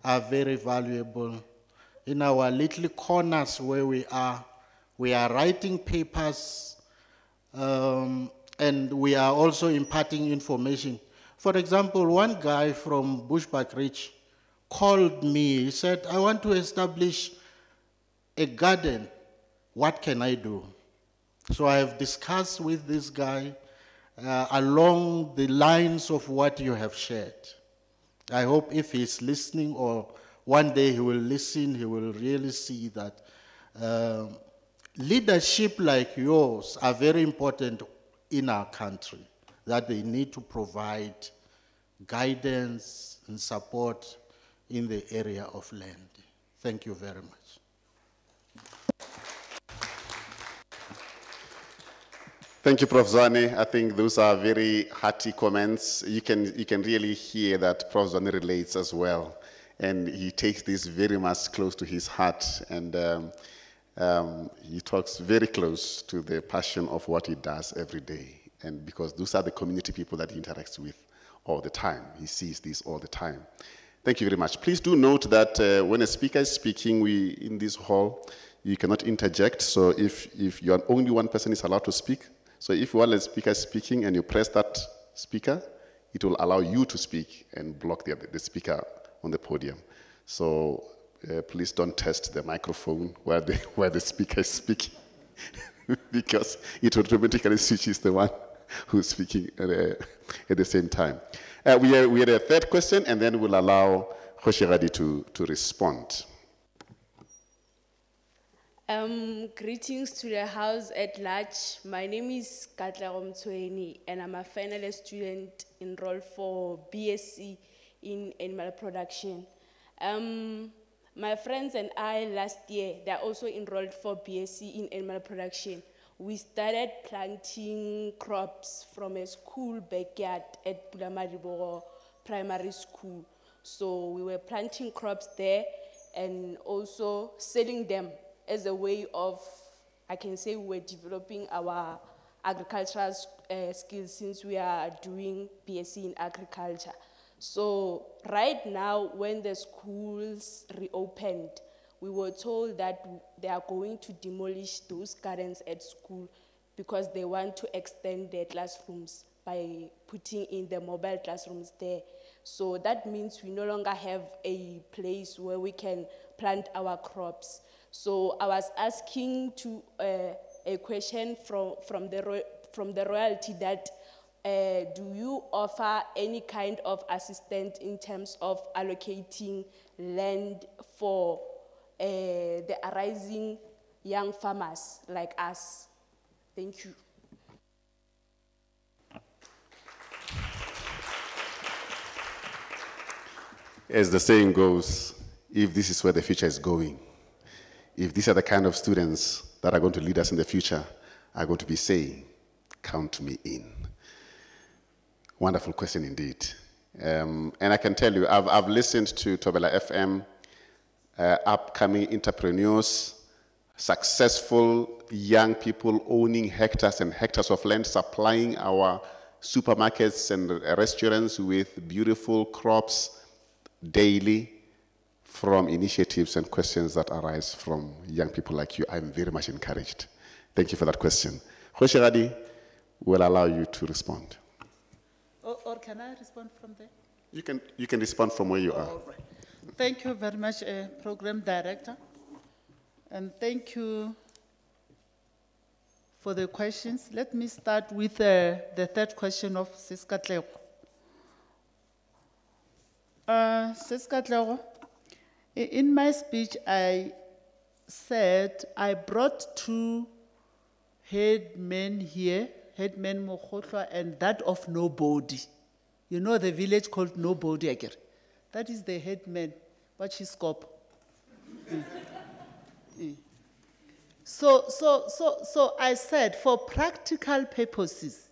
Speaker 7: are very valuable. In our little corners where we are, we are writing papers, um, and we are also imparting information. For example, one guy from Bushbuckridge called me. He said, I want to establish a garden. What can I do? So I have discussed with this guy uh, along the lines of what you have shared. I hope if he's listening or one day he will listen, he will really see that um, leadership like yours are very important in our country, that they need to provide guidance and support in the area of land. Thank you very much.
Speaker 2: Thank you, Prof. Zwane. I think those are very hearty comments. You can, you can really hear that Prof. Zwane relates as well. And he takes this very much close to his heart. And um, um, he talks very close to the passion of what he does every day. And because those are the community people that he interacts with all the time. He sees this all the time. Thank you very much. Please do note that uh, when a speaker is speaking, we in this hall, you cannot interject. So if, if you are only one person is allowed to speak, so if one speaker is speaking and you press that speaker, it will allow you to speak and block the, the speaker on the podium. So uh, please don't test the microphone where the, where the speaker is speaking, because it automatically switches the one who's speaking at, the- at the same time. Uh, we, are, we had a third question, and then we'll allow Kgoshigadi to, to respond.
Speaker 8: Um, greetings to the house at large. My name is Katla Romtweni and I'm a final student enrolled for BSc in animal production. Um, my friends and I last year, they're also enrolled for BSc in animal production. We started planting crops from a school backyard at Pulamaribo Primary School. So we were planting crops there and also selling them as a way of, I can say, we're developing our agricultural uh, skills since we are doing BSc in agriculture. So right now, when the schools reopened, we were told that they are going to demolish those gardens at school because they want to extend their classrooms by putting in the mobile classrooms there. So that means we no longer have a place where we can plant our crops. So I was asking to uh, a question from, from, the, ro- from the royalty that uh, do you offer any kind of assistance in terms of allocating land for uh, the arising young farmers like us? Thank you.
Speaker 2: As the saying goes, if this is where the future is going, if these are the kind of students that are going to lead us in the future, are going to be saying, count me in. Wonderful question indeed. Um, and I can tell you, I've, I've listened to Thobela FM, uh, upcoming entrepreneurs, successful young people owning hectares and hectares of land, supplying our supermarkets and restaurants with beautiful crops daily from initiatives and questions that arise from young people like you. I'm very much encouraged. Thank you for that question. Kgoshigadi will allow you to respond.
Speaker 5: Or, or can I respond from there?
Speaker 2: You can, you can respond from where you are.
Speaker 5: Thank you very much, uh, Program Director. And thank you for the questions. Let me start with uh, the third question of Sis Katlego. Uh, Sis Katlego, i- in my speech, I said I brought two headmen here, headman Mokhotla and that of Nobody. You know the village called Nobody, get. That is the headman, Wachiskop. Mm. Mm. So, so, so, so I said, for practical purposes,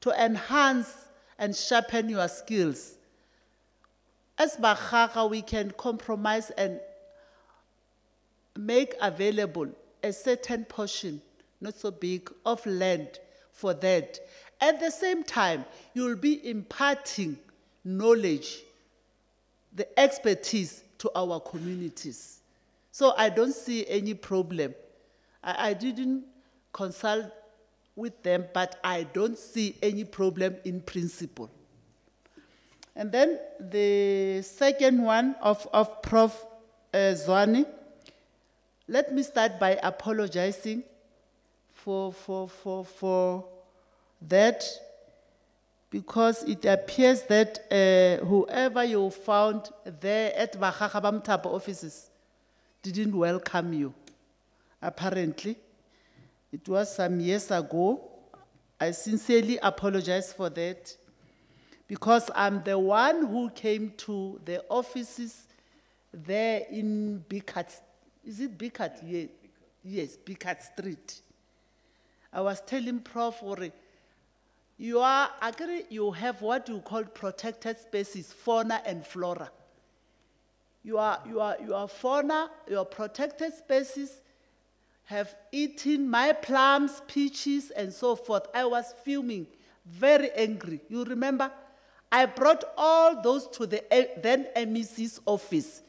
Speaker 5: to enhance and sharpen your skills, as Bakgaga, we can compromise and make available a certain portion, not so big, of land for that. At the same time, you'll be imparting knowledge, the expertise to our communities. So I don't see any problem. I, I didn't consult with them, but I don't see any problem in principle. And then the second one of, of Prof. uh, Zwane, let me start by apologizing for, for, for, for that because it appears that uh, whoever you found there at Bakgaga Bamtapa offices didn't welcome you, apparently. It was some years ago. I sincerely apologize for that because I'm the one who came to the offices there in Biccard. Is it Biccard? Ye- Yes, Biccard Street. I was telling Prof. Ore, you are, agree, you have what you call protected species, fauna and flora. You are, you are, you are fauna, your protected species have eaten my plums, peaches, and so forth. I was fuming, very angry. You remember? I brought all those to the eh, then MEC's office.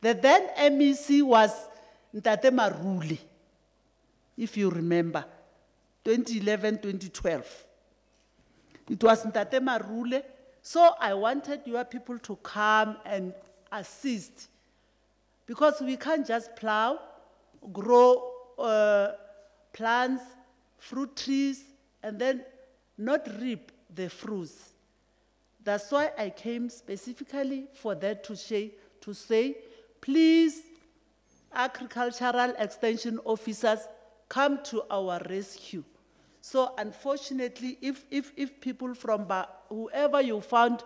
Speaker 5: The then MEC was Ntate Maruli, if you remember, 2011, 2012. It was Ntate Marule. So I wanted your people to come and assist because we can't just plow, grow uh, plants, fruit trees, and then not reap the fruits. That's why I came specifically for that to say, to say, please, agricultural extension officers, come to our rescue. So unfortunately, if, if, if people from whoever you found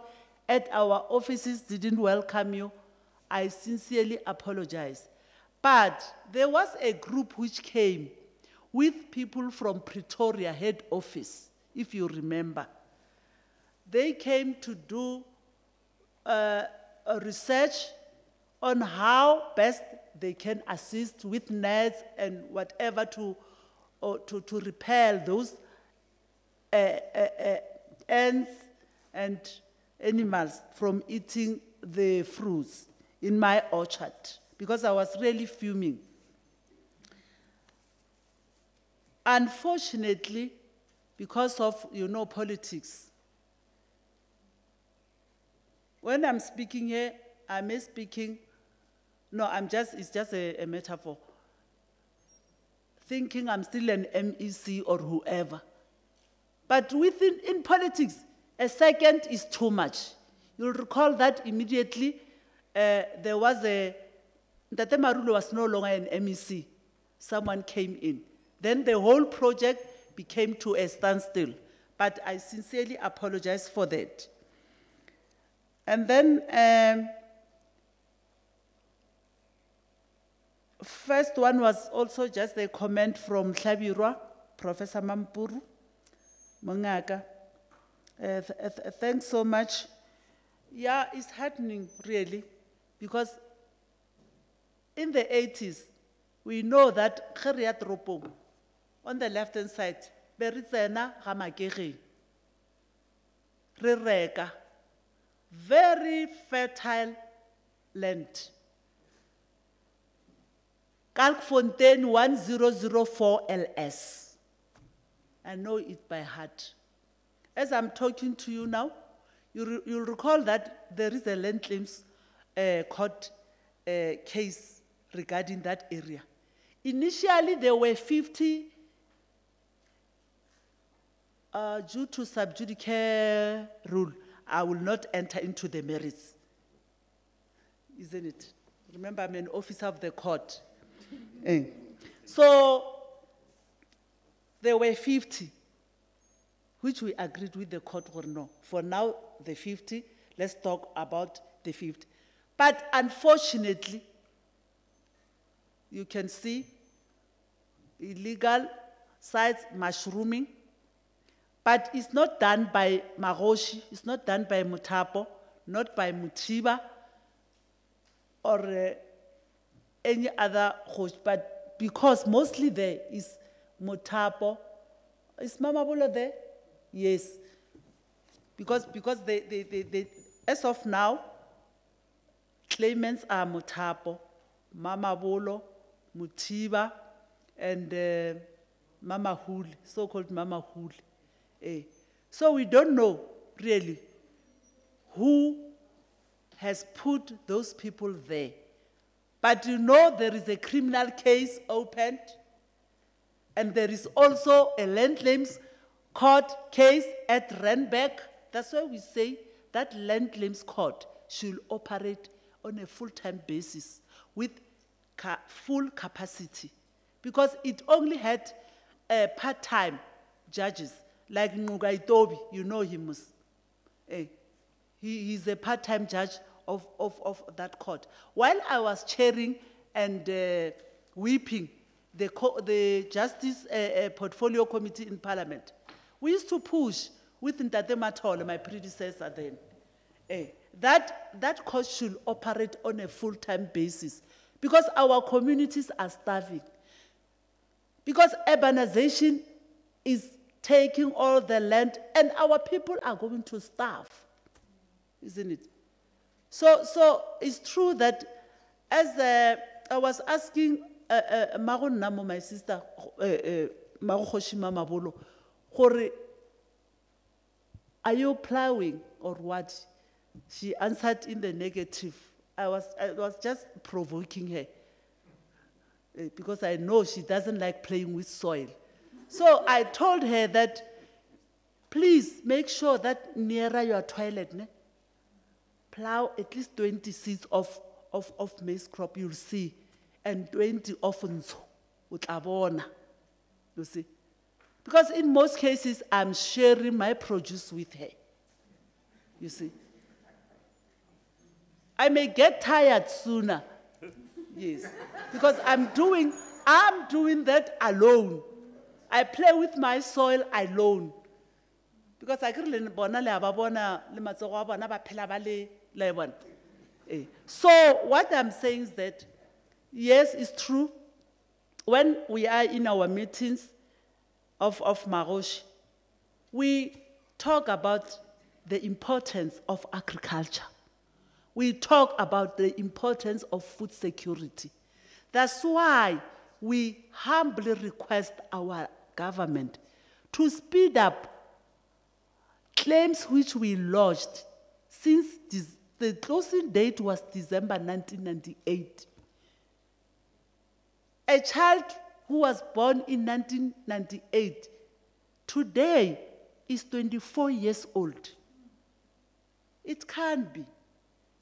Speaker 5: at our offices didn't welcome you, I sincerely apologize. But there was a group which came with people from Pretoria head office, if you remember. They came to do uh, a research on how best they can assist with nets and whatever to, to, to repel those uh, uh, uh, ants and animals from eating the fruits in my orchard because I was really fuming. Unfortunately, because of, you know, politics, when I'm speaking here, I'm speaking, no, I'm just, it's just a, a metaphor. Thinking I'm still an MEC or whoever. But within, in politics, a second is too much. You'll recall that immediately uh, there was a, Tate Marulo was no longer an MEC. Someone came in. Then the whole project became to a standstill. But I sincerely apologize for that. And then, um, first one was also just a comment from Tlhabirwa, Professor Mampuru, Mongaka. Uh, th- th- thanks so much. Yeah, it's happening really, because in the 80s, we know that Ropong, on the left hand side, Beritsena Ramakere, Rereka, very fertile land. Kalkfontein 1004 LS. I know it by heart. As I'm talking to you now, you re- you'll recall that there is a land claims uh, court uh, case regarding that area. Initially, there were 50 uh, due to sub judice rule, I will not enter into the merits. Isn't it? Remember, I'm an officer of the court. Eh. So, there were 50, which we agreed with the court or no. For now, the 50, let's talk about the 50. But unfortunately, you can see illegal sites mushrooming, but it's not done by Maroshi, it's not done by Mothapo, not by Mothiba, or uh, any other host, but because mostly there is Mothapo. Is Mamabolo there? Yes. Because, because they, they, they, they, as of now, claimants are Mothapo, Mama Bolo, Mothiba, and uh, Mama Huli, so-called Mama Huli. Eh. So we don't know really who has put those people there. But you know there is a criminal case opened, and there is also a land claims court case at Randburg. That's why we say that land claims court should operate on a full-time basis with ca- full capacity. Because it only had uh, part-time judges, like Nguga Itobi, you know him. Eh, he, he's a part-time judge of, of, of that court. While I was chairing and uh, weeping the, the Justice uh, uh, Portfolio Committee in Parliament, we used to push with Ntate Matole, my predecessor then, that, that court should operate on a full-time basis because our communities are starving. Because urbanization is taking all the land and our people are going to starve, isn't it? So, so it's true that as uh, I was asking uh, uh, my sister, uh, uh, Mabolo, gore, are you plowing or what? She answered in the negative. I was, I was just provoking her eh, because I know she doesn't like playing with soil. So I told her that please make sure that nearer your toilet, ne, plow at least 20 seeds of, of, of maize crop, you'll see, and 20 of nzo, utlabona, you see. Because in most cases, I'm sharing my produce with her, you see. I may get tired sooner, yes, because I'm doing, I'm doing that alone. I play with my soil alone. Because I le bona le ba bona le matsogo a bona ba phela ba le le bona. Eh, So what I'm saying is that, yes, it's true. When we are in our meetings of, of Maroshi, we talk about the importance of agriculture. We talk about the importance of food security. That's why we humbly request our government to speed up claims which we lodged since the closing date was December 1998. A child who was born in 1998 today is 24 years old. It can't be.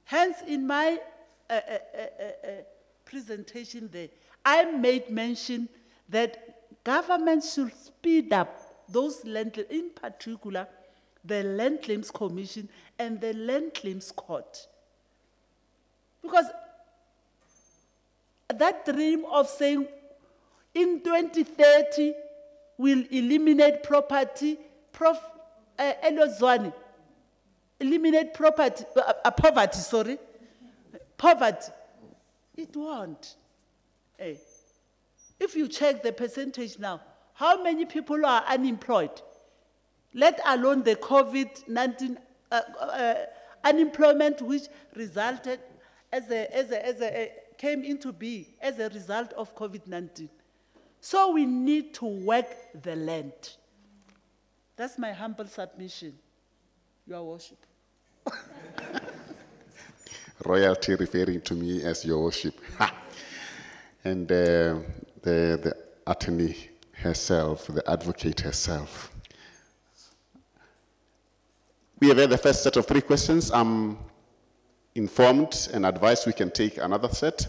Speaker 5: Hence, in my uh, uh, uh, uh, uh, presentation there, I made mention that government should speed up those land, in particular, the Land Claims Commission and the Land Claims Court. Because that dream of saying in 2030 we'll eliminate property, Prof, uh, eliminate property, uh, uh, poverty, sorry, poverty. It won't. Eh. If you check the percentage now, how many people are unemployed? Let alone the COVID 19 uh, uh, unemployment, which resulted as a, as a, as a, came into being as a result of COVID 19. So we need to work the land. That's my humble submission, Your Worship.
Speaker 2: royalty referring to me as your worship. And uh, the, the attorney herself, the advocate herself. We have had the first set of three questions. I'm informed and advised we can take another set.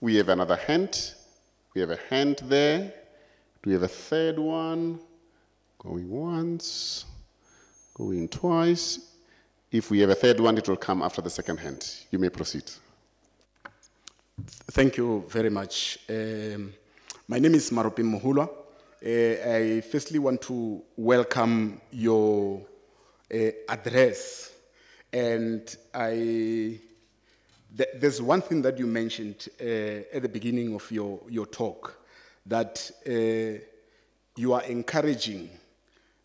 Speaker 2: We have another hand. We have a hand there. Do we have a third one? Going once, going twice. If we have a third one, it will come after the second hand. You may proceed.
Speaker 9: Thank you very much. Um, my name is Maropi Mohulwa. Uh, I firstly want to welcome your uh, address. And I, th- there's one thing that you mentioned uh, at the beginning of your, your talk that you are encouraging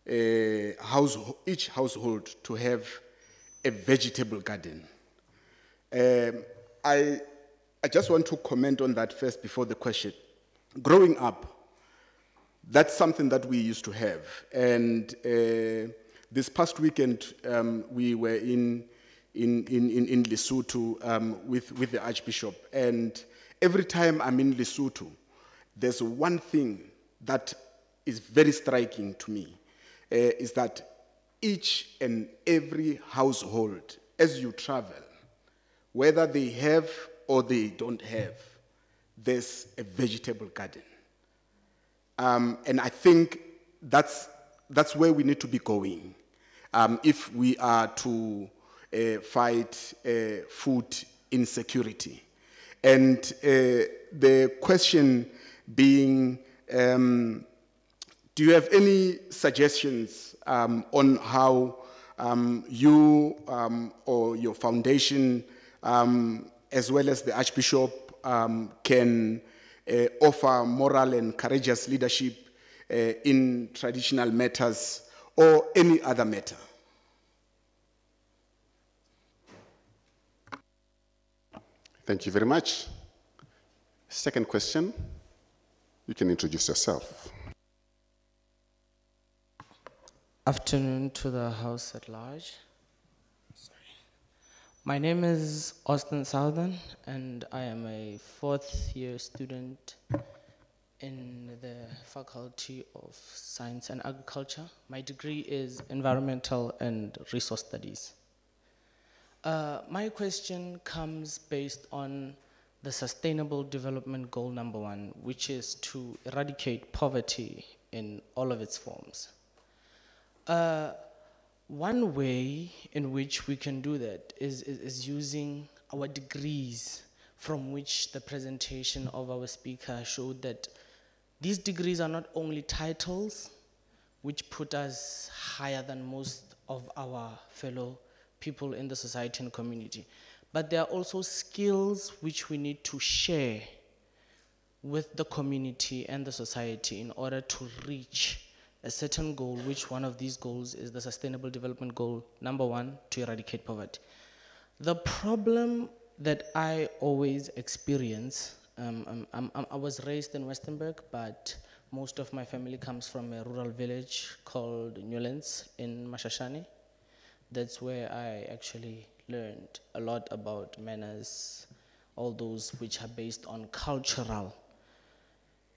Speaker 9: each household to have a vegetable garden. Um, I, I just want to comment on that first before the question. Growing up, that's something that we used to have. And uh, this past weekend, um, we were in in, in, in, Lesotho um, with, with the Archbishop. And every time I'm in Lesotho, there's one thing that is very striking to me uh, is that each and every household, as you travel, whether they have or they don't have, there's a vegetable garden. Um, and I think that's, that's where we need to be going um, if we are to uh, fight uh, food insecurity. And uh, the question being um, do you have any suggestions um, on how um, you um, or your foundation, um, as well as the Archbishop, um, can uh, offer moral and courageous leadership uh, in traditional matters or any other matter?
Speaker 2: Thank you very much. Second question, you can introduce yourself.
Speaker 10: Afternoon to the House at large. My name is Austin Southern, and I am a fourth year student in the Faculty of Science and Agriculture. My degree is Environmental and Resource Studies. Uh, my question comes based on the Sustainable Development Goal number one, which is to eradicate poverty in all of its forms. Uh, one way in which we can do that is, is, is using our degrees from which the presentation of our speaker showed that these degrees are not only titles which put us higher than most of our fellow people in the society and community, but there are also skills which we need to share with the community and the society in order to reach a certain goal, which one of these goals is the Sustainable Development Goal number one, to eradicate poverty. The problem that I always experience, um, um, um, I was raised in Westenburg, but most of my family comes from a rural village called Newlands in Mashashane. That's where I actually learned a lot about manners, all those which are based on cultural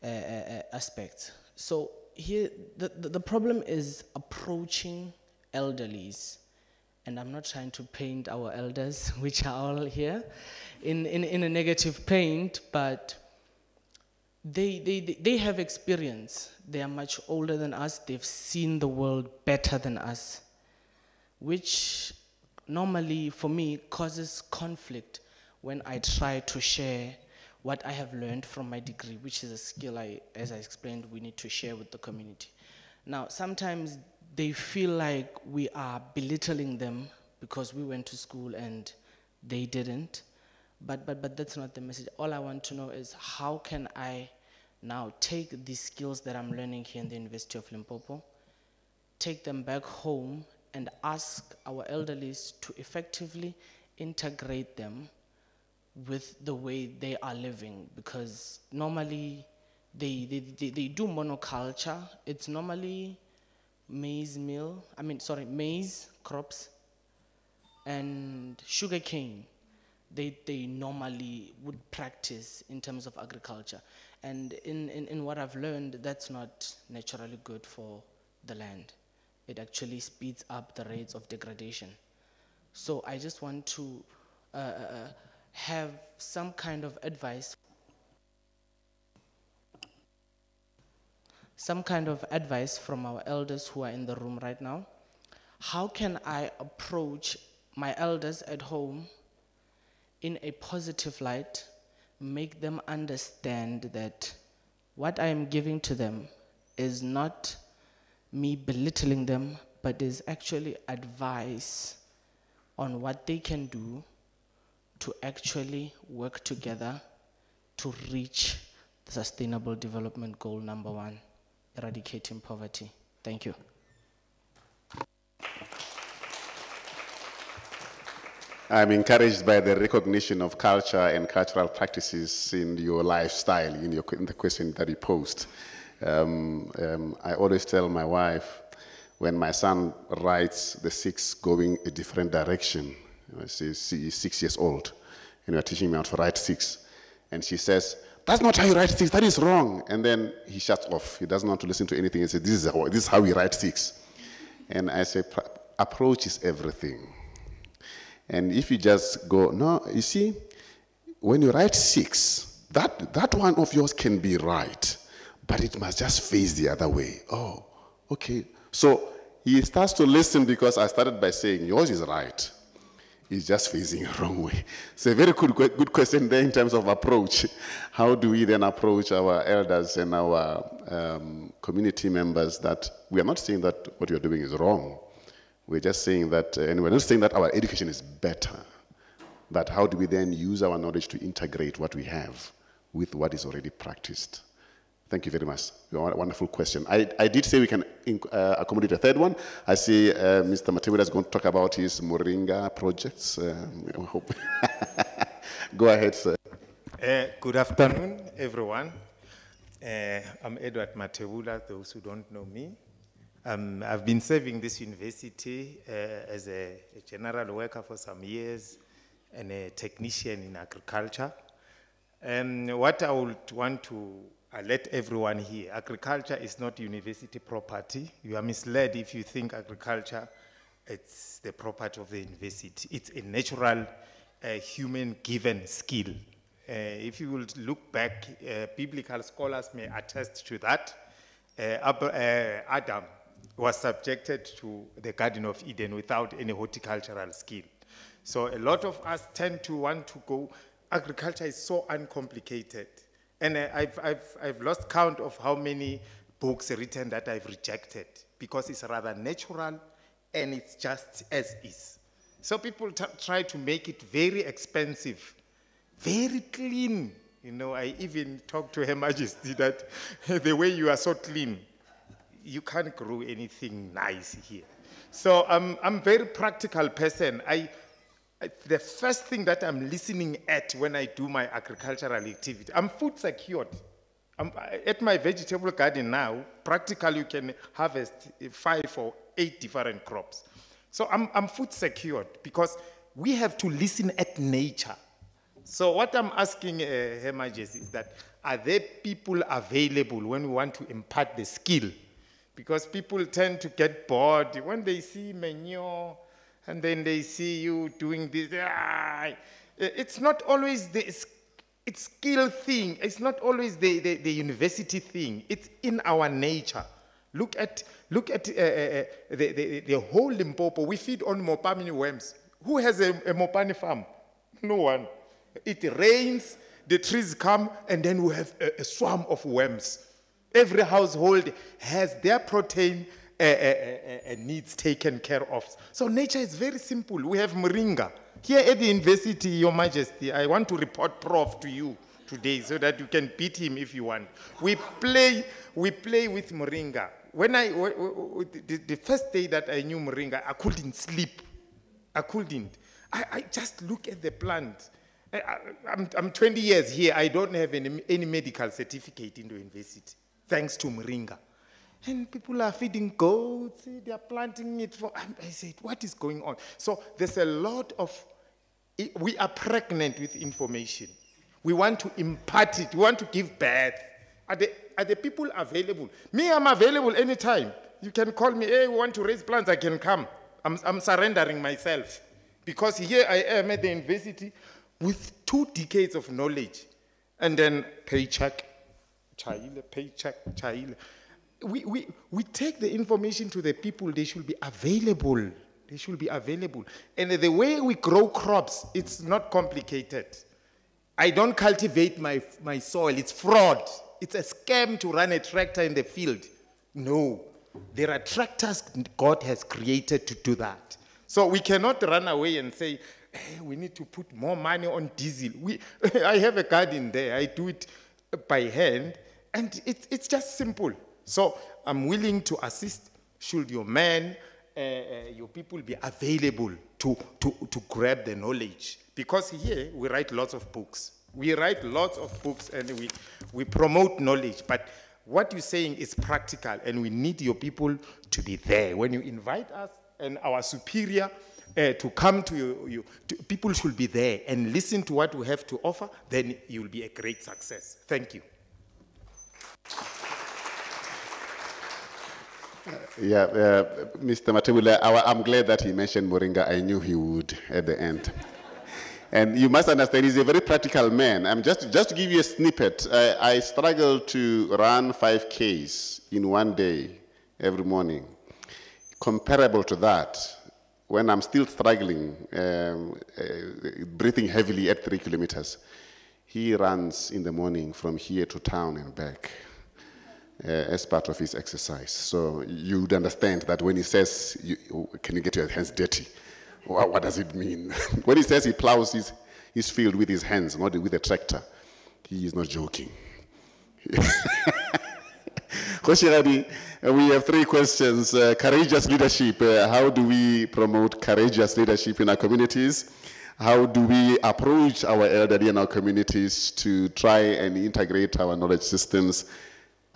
Speaker 10: uh, uh, uh, aspects. So here, the, the, problem is approaching elderlies. And I'm not trying to paint our elders, which are all here, in, in, in a negative paint, but they, they- they have experience. They are much older than us. They've seen the world better than us, which normally for me causes conflict when I try to share what I have learned from my degree, which is a skill I, as I explained, we need to share with the community. Now, sometimes they feel like we are belittling them because we went to school and they didn't. But, but, but that's not the message. All I want to know is how can I now take these skills that I'm learning here in the University of Limpopo, take them back home and ask our elderlies to effectively integrate them with the way they are living because normally they, they, they, they do monoculture. It's normally maize meal, I mean, sorry, maize crops and sugarcane. They, they normally would practice in terms of agriculture. And in, in, in what I've learned, that's not naturally good for the land. It actually speeds up the rates of degradation. So I just want to uh, uh, uh, have some kind of advice, some kind of advice from our elders who are in the room right now. How can I approach my elders at home in a positive light, make them understand that what I am giving to them is not me belittling them, but is actually advice on what they can do to actually work together to reach the Sustainable Development Goal number one, eradicating poverty. Thank you.
Speaker 2: I'm encouraged by the recognition of culture and cultural practices in your lifestyle, in, your, in the question that you posed. Um, um, I always tell my wife when my son writes the six going a different direction, She's six years old, and we're teaching me how to write six. And she says, That's not how you write six, that is wrong. And then he shuts off. He doesn't want to listen to anything. He says, This is how, this is how we write six. And I say, "Pra- Approach is everything. And if you just go, no, you see, when you write six, that, that one of yours can be right, but it must just face the other way. Oh, okay. So he starts to listen because I started by saying, yours is right. It's just facing a wrong way. It's a very good, good question there in terms of approach. How do we then approach our elders and our um, community members that we are not saying that what you're doing is wrong. We're just saying that, uh, and we're not saying that our education is better. But how do we then use our knowledge to integrate what we have with what is already practiced? Thank you very much. Wonderful question. I, I did say we can uh, accommodate a third one. I see uh, Mr. Mathebula is going to talk about his Moringa projects. Um, I hope. Go ahead, sir.
Speaker 11: Uh, good afternoon, everyone. Uh, I'm Edward Mathebula, those who don't know me. Um, I've been serving this university uh, as a, a general worker for some years and a technician in agriculture. And what I would want to alert everyone hear. agriculture is not university property. You are misled if you think agriculture it's the property of the university. It's a natural uh, human given skill. Uh, if you will look back, uh, biblical scholars may attest to that. Uh, uh, Adam was subjected to the Garden of Eden without any horticultural skill. So a lot of us tend to want to go, agriculture is so uncomplicated. And uh, I've, I've, I've lost count of how many books written that I've rejected because it's rather natural and it's just as is. So people try to make it very expensive, very clean. You know, I even talked to Her Majesty that the way you are so clean, you can't grow anything nice here. So um, I'm a very practical person. I- the first thing that I'm listening at when I do my agricultural activity, I'm food secured. I'm, at my vegetable garden now, practically you can harvest five or eight different crops. So I'm, I'm food secured because we have to listen at nature. So what I'm asking uh, Her Majesty is that are there people available when we want to impart the skill? Because people tend to get bored when they see manure and then they see you doing this. ah, it's not always the skill thing. It's not always the, the, the university thing. It's in our nature. Look at look at uh, uh, uh, the, the, the whole Limpopo. We feed on Mopani worms. Who has a, a Mopani farm? No one. It rains, the trees come, and then we have a, a swarm of worms. Every household has their protein uh, needs taken care of. So nature is very simple. We have moringa. Here at the university, Your Majesty, I want to report Prof to you today so that you can beat him if you want. We play, we play with moringa. When I, the, first day that I knew moringa, I couldn't sleep. I couldn't. I, I just look at the plant. I, am I'm 20 years here. I don't have any, any medical certificate in the university, thanks to Moringa. And people are feeding goats, eh, they are planting it for. and I said, what is going on? So there's a lot of. We are pregnant with information. We want to impart it. We want to give birth. Are the, are the people available? Me, I'm available anytime. You can call me, hey, we want to raise plants, I can come. I'm, I'm surrendering myself. Because here I am at the university with two decades of knowledge. And then paycheck, chaile, paycheck, chaile. We, we, we take the information to the people, they should be available. They should be available. And the way we grow crops, it's not complicated. I don't cultivate my, my soil. It's fraud. It's a scam to run a tractor in the field. No. There are tractors God has created to do that. So we cannot run away and say, "Hey, we need to put more money on diesel. We, I have a garden there. I do it by hand. And it, it's just simple. So I'm willing to assist. Should your man, uh, uh, your people be available to, to, to grab the knowledge? Because here we write lots of books. We write lots of books and we, we promote knowledge. But what you're saying is practical, and we need your people to be there. When you invite us and our superior, uh, to come to you, you to, people should be there and listen to what we have to offer, then you'll be a great success. Thank you.
Speaker 2: Yeah, uh, Mr. Mathebula, I'm glad that he mentioned Moringa. I knew he would at the end. and you must understand, he's a very practical man. I'm just, just to give you a snippet, I, I struggle to run 5Ks in one day every morning. Comparable to that, when I'm still struggling, um, uh, breathing heavily at three kilometers, he runs in the morning from here to town and back as part of his exercise. So you would understand that when he says, you, Can you get your hands dirty? What, what does it mean? when he says he plows his, his field with his hands, not with a tractor, he is not joking. Kgoshigadi, uh, we have three questions. Uh, courageous leadership. Uh, how do we promote courageous leadership in our communities? How do we approach our elderly in our communities to try and integrate our knowledge systems?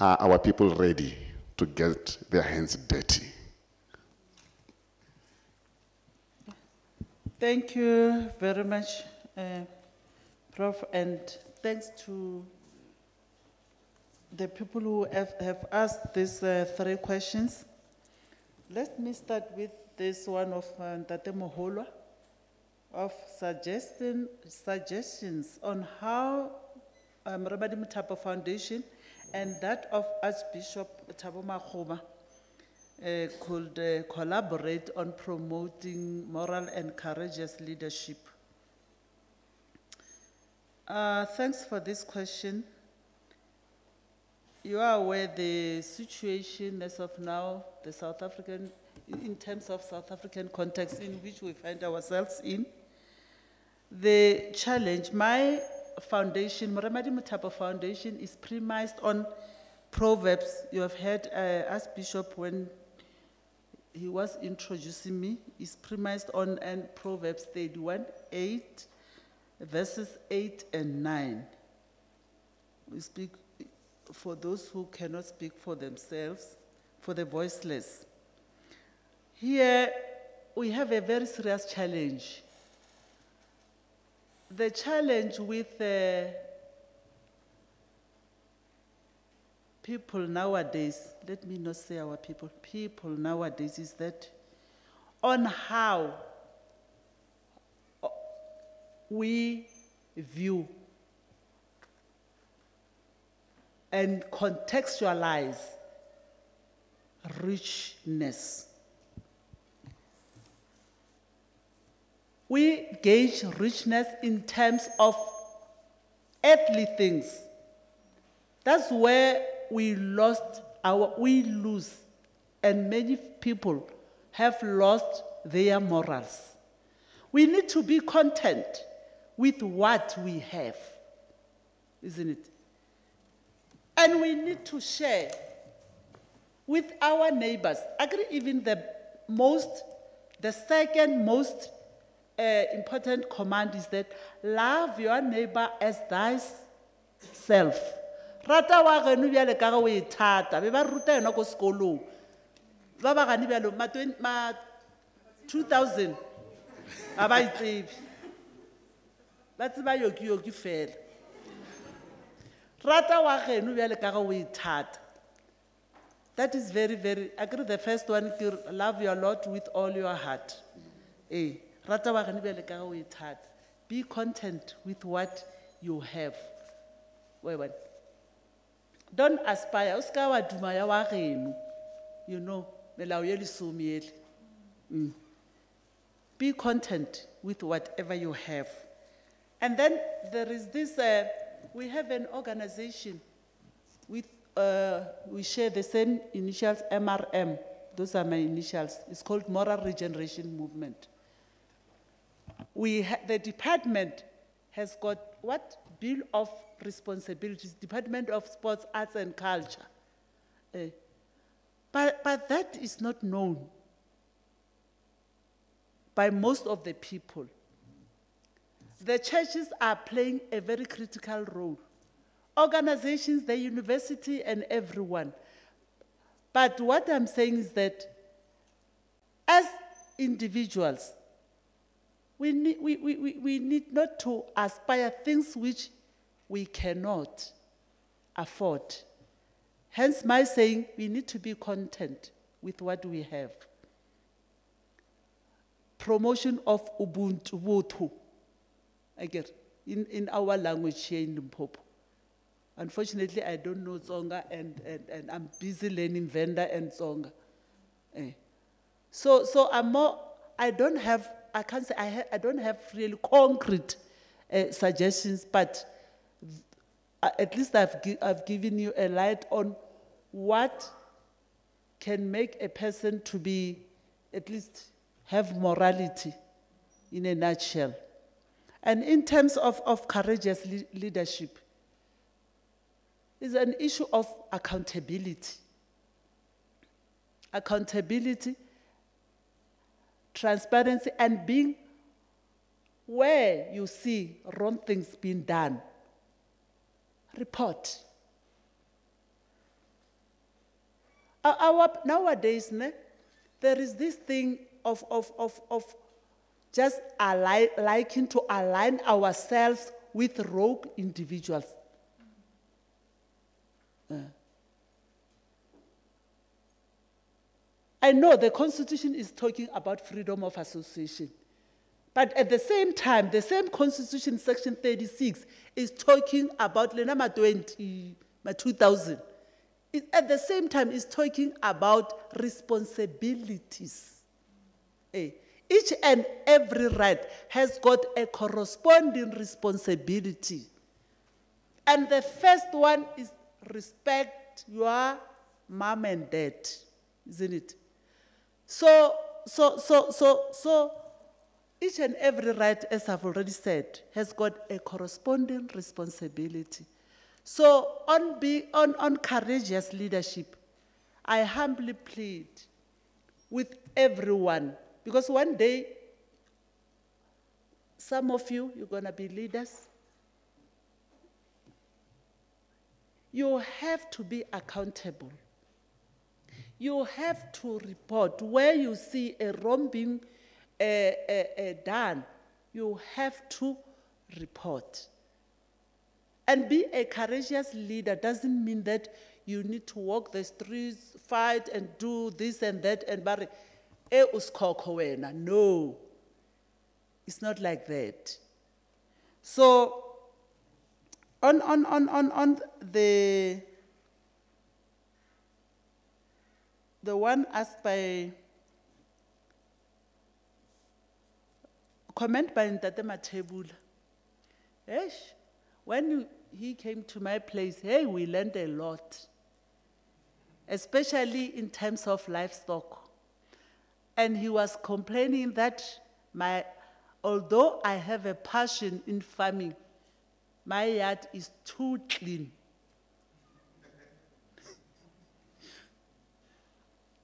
Speaker 2: Are our people ready to get their hands dirty?
Speaker 5: Thank you very much, uh, Prof, and thanks to the people who have, have asked these uh, three questions. Let me start with this one of uh, Tate Moholwa of suggesting, suggestions on how um, Moremadi Mothapo Foundation and that of Archbishop Thabo Makgoba uh, could uh, collaborate on promoting moral and courageous leadership. Uh, thanks for this question. You are aware the situation as of now, the South African, in terms of South African context in which we find ourselves in. The challenge, my foundation, Moremadi Mothapo Foundation, is premised on Proverbs. You have heard uh, Archbishop when he was introducing me, is premised on and Proverbs 31, 8, verses 8 and 9. We speak for those who cannot speak for themselves, for the voiceless. Here, we have a very serious challenge. The challenge with uh, people nowadays, let me not say our people, people nowadays is that on how we view and contextualize richness. We gauge richness in terms of earthly things. That's where we lost our, we lose, and many people have lost their morals. We need to be content with what we have, isn't it? And we need to share with our neighbors. Agree, even the most, the second most uh, important command is that love your neighbor as thyself. Rata wa geno bjale ka ge o e thata, be ba ruta yona ko sekolong. Ba ba gane bjalo, ma 2000, ga ba e tsebe. Ba tseba yoki-yoki fela. Rata wa geno bjale ka ge o. That is very, very, I agree the first one, love your Lord with all your heart. Eh, rata ka. Be content with what you have. What? Don't aspire, o ska wa duma ya wa geno. You know, melao ye lesome. Mm. Be content with whatever you have. And then there is this, uh, we have an organization with, uh, we share the same initials, MRM. Those are my initials. It's called Moral Regeneration Movement. We, the department has got what? Bill of Responsibilities, Department of Sports, Arts and Culture. Eh, But, but that is not known by most of the people. The churches are playing a very critical role. Organizations, the university, and everyone. But what I'm saying is that as individuals, we need, we, we, we, need not to aspire things which we cannot afford. Hence, my saying we need to be content with what we have. Promotion of Ubuntu, Ubuntu, again, in, in our language here in Limpopo. Unfortunately, I don't know Tsonga, and, and, and I'm busy learning Venda and Tsonga. Eh. So, so I'm more, I don't have, I can't say, I, I don't have really concrete uh, suggestions, but at least I've, gi- I've given you a light on what can make a person to be, at least have morality in a nutshell. And in terms of, of courageous le- leadership, is an issue of accountability. Accountability, transparency, and being where you see wrong things being done. Report. Our, nowadays, ne, there is this thing of, of, of, of just liking to align ourselves with rogue individuals. Uh. I know the Constitution is talking about freedom of association. But at the same time, the same Constitution, Section 36, is talking about Lenama 20, ma 2000. It, at the same time, is talking about responsibilities. Eh, Each and every right has got a corresponding responsibility. And the first one is respect your mom and dad, isn't it? So, so, so, so, so, each and every right, as I've already said, has got a corresponding responsibility. So, on, be, on, on courageous leadership, I humbly plead with everyone, because one day, some of you, you're going to be leaders. You have to be accountable. You have to report where you see a wrong being uh, uh, done. You have to report. And be a courageous leader doesn't mean that you need to walk the streets, fight and do this and that and bari, eh. No. It's not like that. So on on on on on the the one asked by comment by Ntate Mathebula. Eish, when he came to my place, hey, we learned a lot, especially in terms of livestock. And he was complaining that my, although I have a passion in farming, my yard is too clean.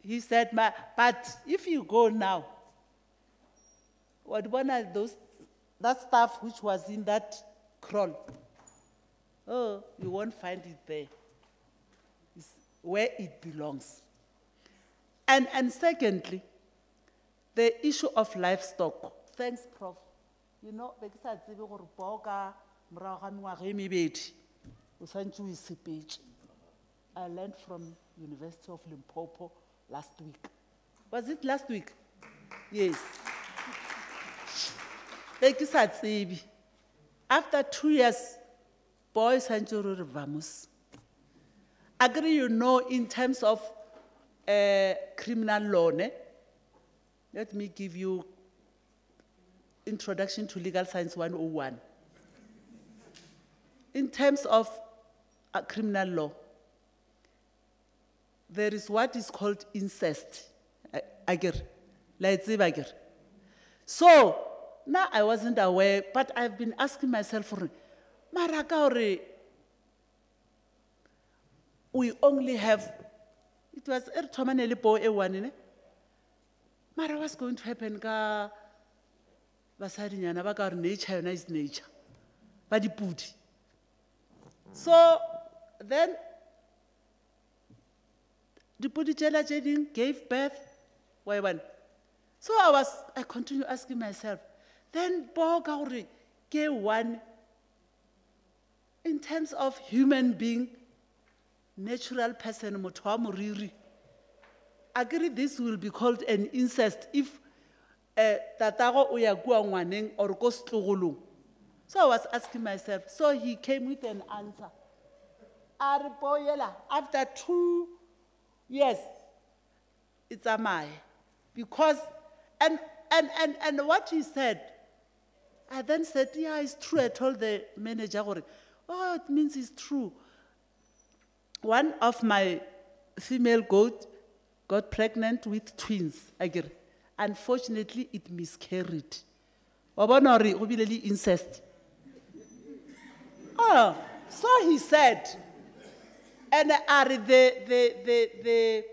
Speaker 5: He said, but if you go now, what one of those, that stuff which was in that crawl, oh, you won't find it there. It's where it belongs. And, and secondly, the issue of livestock. Thanks, Prof. You know, be ke sa tsebe gore poo ka morago ga mengwaga e mebedi, o santse o e sepetše. I learned from University of Limpopo last week. Was it last week? Yes. Thank you, sa tsebe. After two years, boy santse o re vamos. Agree, you know, in terms of uh, criminal law, ne? Let me give you Introduction to Legal Science 101. In terms of uh, criminal law, there is what is called incest. Like I. So now I wasn't aware, but I've been asking myself for, Maraka we only have, it was er thomane le poo e one? Mara what's going to happen ka basadinyana ba ka gore nature yona is nature, ba dipudi. So then dipudi tšela tše ding gave birth, why one? So I was, I continue asking myself, then gore ke one in terms of human being natural person motho moriri. A kere this will be called an incest if uh, tatago o ya kua or ko so i was asking myself so he came with an answer. After two years e tsamaye because and and and and what he said i then said yeah it's true. I told the manager oh it means it's true. One of my female goat got pregnant with twins akere unfortunately it miscarried. Le incest. Oh so he said and are the the the the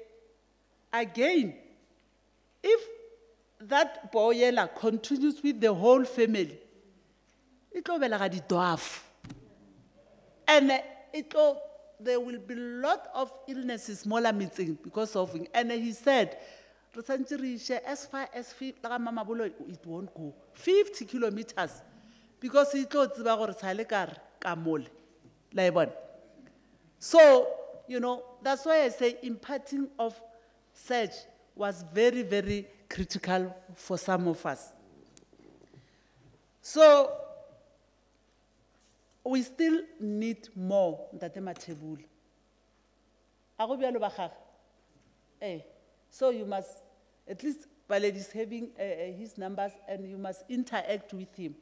Speaker 5: again if that boyela continues with the whole family e tlo belega di-dwarf and uh, it tlo there will be lot of illnesses la metseng because of it and he said as far as it won't go. 50 kilometers. Because e tlo tseba gore sale kare mole so you know that's why i say imparting of search was very very critical for some of us. So we still need more ntate mathebula a eh so you must at least Baled is having uh, his numbers and you must interact with him.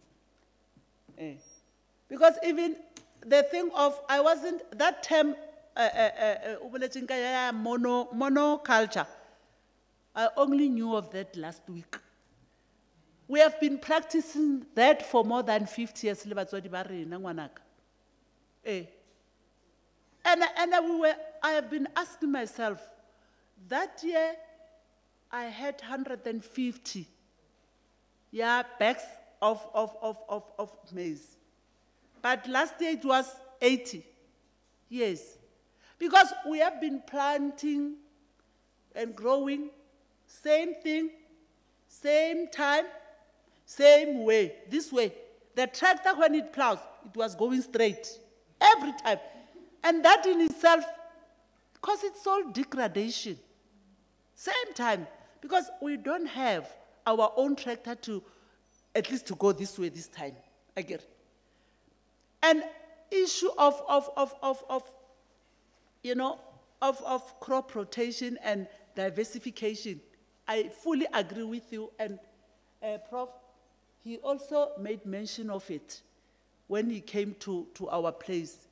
Speaker 5: Eh because even the thing of i wasn't that term uh, uh, uh, uh, mono monoculture i only knew of that last week. We have been practicing that for more than 50 years eh. And and we were i have been asking myself that year i had 150 yeah bags of of of of, of maize but last year it was 80 yes because we have been planting and growing same thing same time same way this way. The tractor when it plows it was going straight every time. And that in itself because it's all degradation. Same time because we don't have our own tractor to at least to go this way this time. I and issue of, of, of, of, of you know, of, of crop rotation and diversification. I fully agree with you. And uh, Prof, he also made mention of it when he came to, to our place.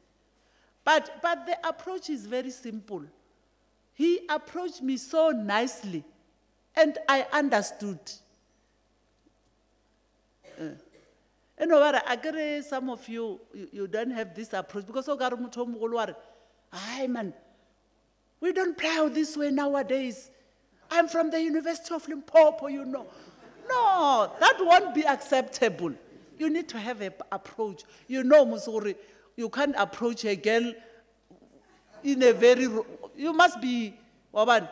Speaker 5: But, but the approach is very simple. He approached me so nicely, and I understood. Uh, what, I get some of you, you, you don't have this approach because o ka re motho o mogolo wa re, "Ai, man, we don't plow this way nowadays. I'm from the University of Limpopo, you know. No, that won't be acceptable. You need to have an approach. You know, Musori, you can't approach a girl in a very, you must be, Waban.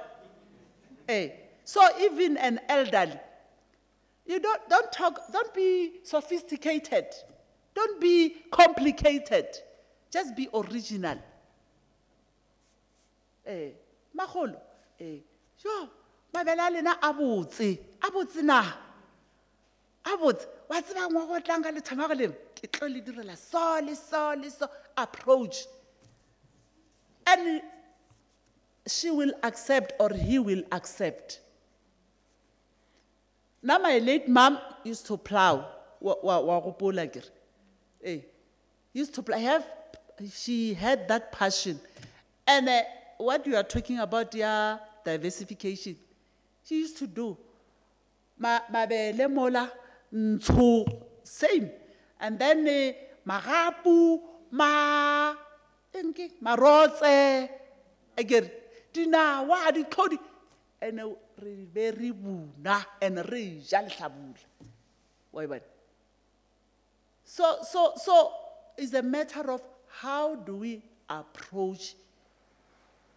Speaker 5: Eh. So even an elderly, you don't, don't talk, don't be sophisticated. Don't be complicated. Just be original. Eh, magolo, eh, jo, mabele a lena a botse, a botse na. A botse, wa tseba ngwa go tlang ka lethama go lengwe, ke tlo le direla so so so approach. And she will accept or he will accept. Now my late mom used to plow. Wa kere. Eh. Used to plow. Have she had that passion. And uh, what you are talking about yeah diversification. She used to do ma mabele mola ntsho same. And then uh, magapu ma marotse again dinawa ditlhodi and uh, re be re buna and re ja lehlabula. Wa so so so it's a matter of how do we approach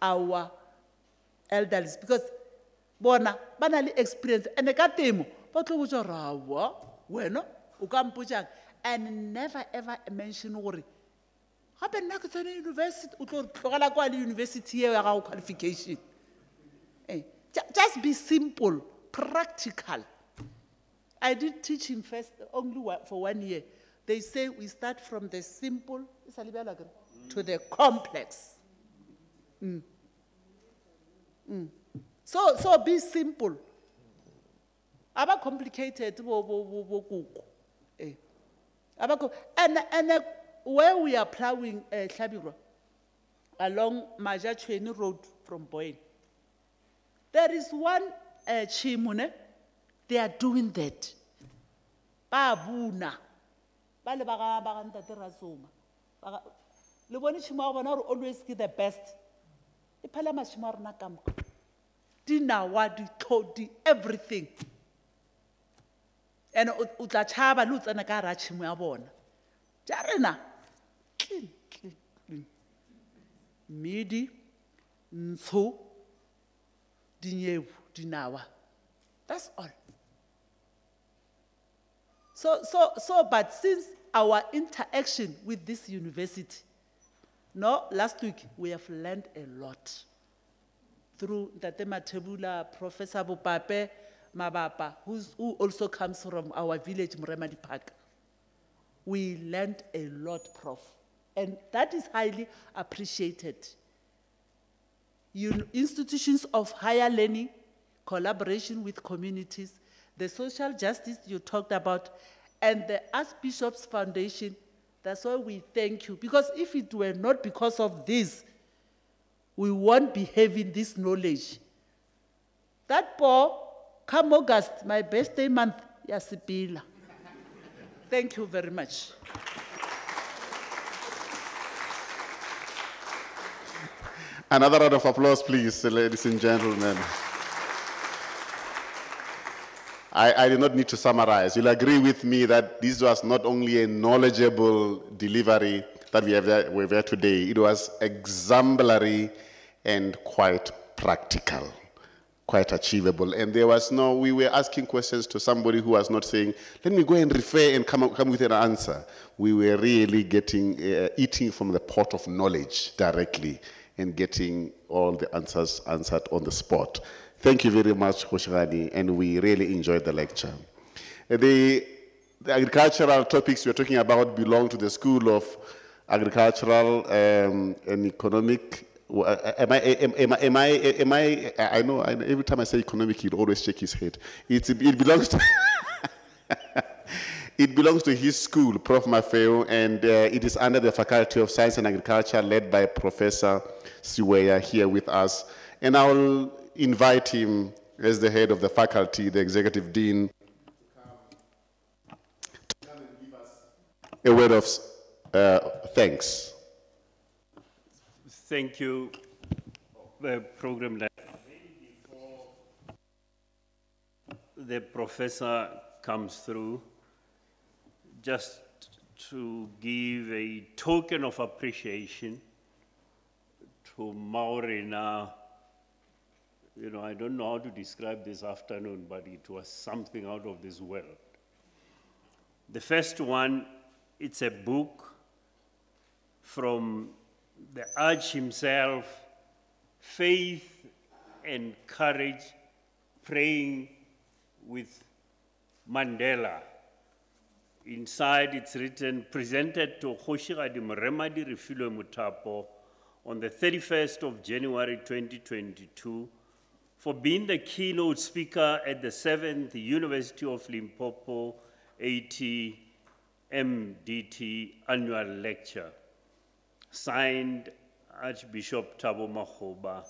Speaker 5: our elders because bona ba na le experience and ka temo ba tlo botsa gore awa wena o ka mpotšang. And never ever mention gore gape nna ke tsene university o tlo tlogela kwa le university eo ya gago qualification. Eh, just be simple practical I did teach him first only for one year. They say we start from the simple to the complex. Mm. Mm. So, so be simple. Aba complicated. Eh. And and uh, where we are plowing uh, along Majachweni Road from Boyne. There is one uh, chimune, they are doing that. Ba buna. Ba le ba ga ba ntate Rasoma. Le bone chimo always ke the best. E phela mashimo a rona ka moka. Dinawa, everything. And o tla tšhaba le o tsena ka gara tšhimo ya bona. Mmidi, ntsho, dinyewu, dinawa. That's all. So, so, so, but since our interaction with this university, no, last week we have learned a lot through Tate Mathebula, Professor Bopape Mabapa, who also comes from our village, Moremadi Park. We learned a lot, Prof, and that is highly appreciated. Institutions of higher learning, collaboration with communities, the social justice you talked about, and the Archbishop's Foundation. That's why we thank you. Because if it were not because of this, we won't be having this knowledge. That poor, come August, my birthday month, Yasipila. Thank you very much.
Speaker 2: Another round of applause, please, ladies and gentlemen. I, I did not need to summarize. You'll agree with me that this was not only a knowledgeable delivery that we have there, we have there today, it was exemplary and quite practical, quite achievable. And there was no, we were asking questions to somebody who was not saying, let me go and refer and come, up- come with an answer. We were really getting, uh, eating from the pot of knowledge directly and getting all the answers answered on the spot. Thank you very much, Kgoshigadi, and we really enjoyed the lecture. Uh, The, the agricultural topics we're talking about belong to the School of Agricultural um, and Economic. uh, Am I, am, I- am I, am I, I know, every time I say economic, he'll always shake his head. It's, it belongs to, It belongs to his school, Prof. Mafeo, and uh, it is under the Faculty of Science and Agriculture, led by Professor Siweya here with us. And I will invite him as the head of the faculty, the executive dean, to come and give us a word of uh, thanks.
Speaker 3: Thank you, the program director. The professor comes through, just to give a token of appreciation to Maurina. You know, I don't know how to describe this afternoon, but it was something out of this world. The first one, it's a book from the Arch himself, faith and courage, praying with Mandela. Inside it's written, presented to Kgoshigadi Moremadi Refilwe Mothapo on the 31st of January 2022 for being the keynote speaker at the 7th University of Limpopo AT MDT annual lecture signed Archbishop Thabo Makgoba.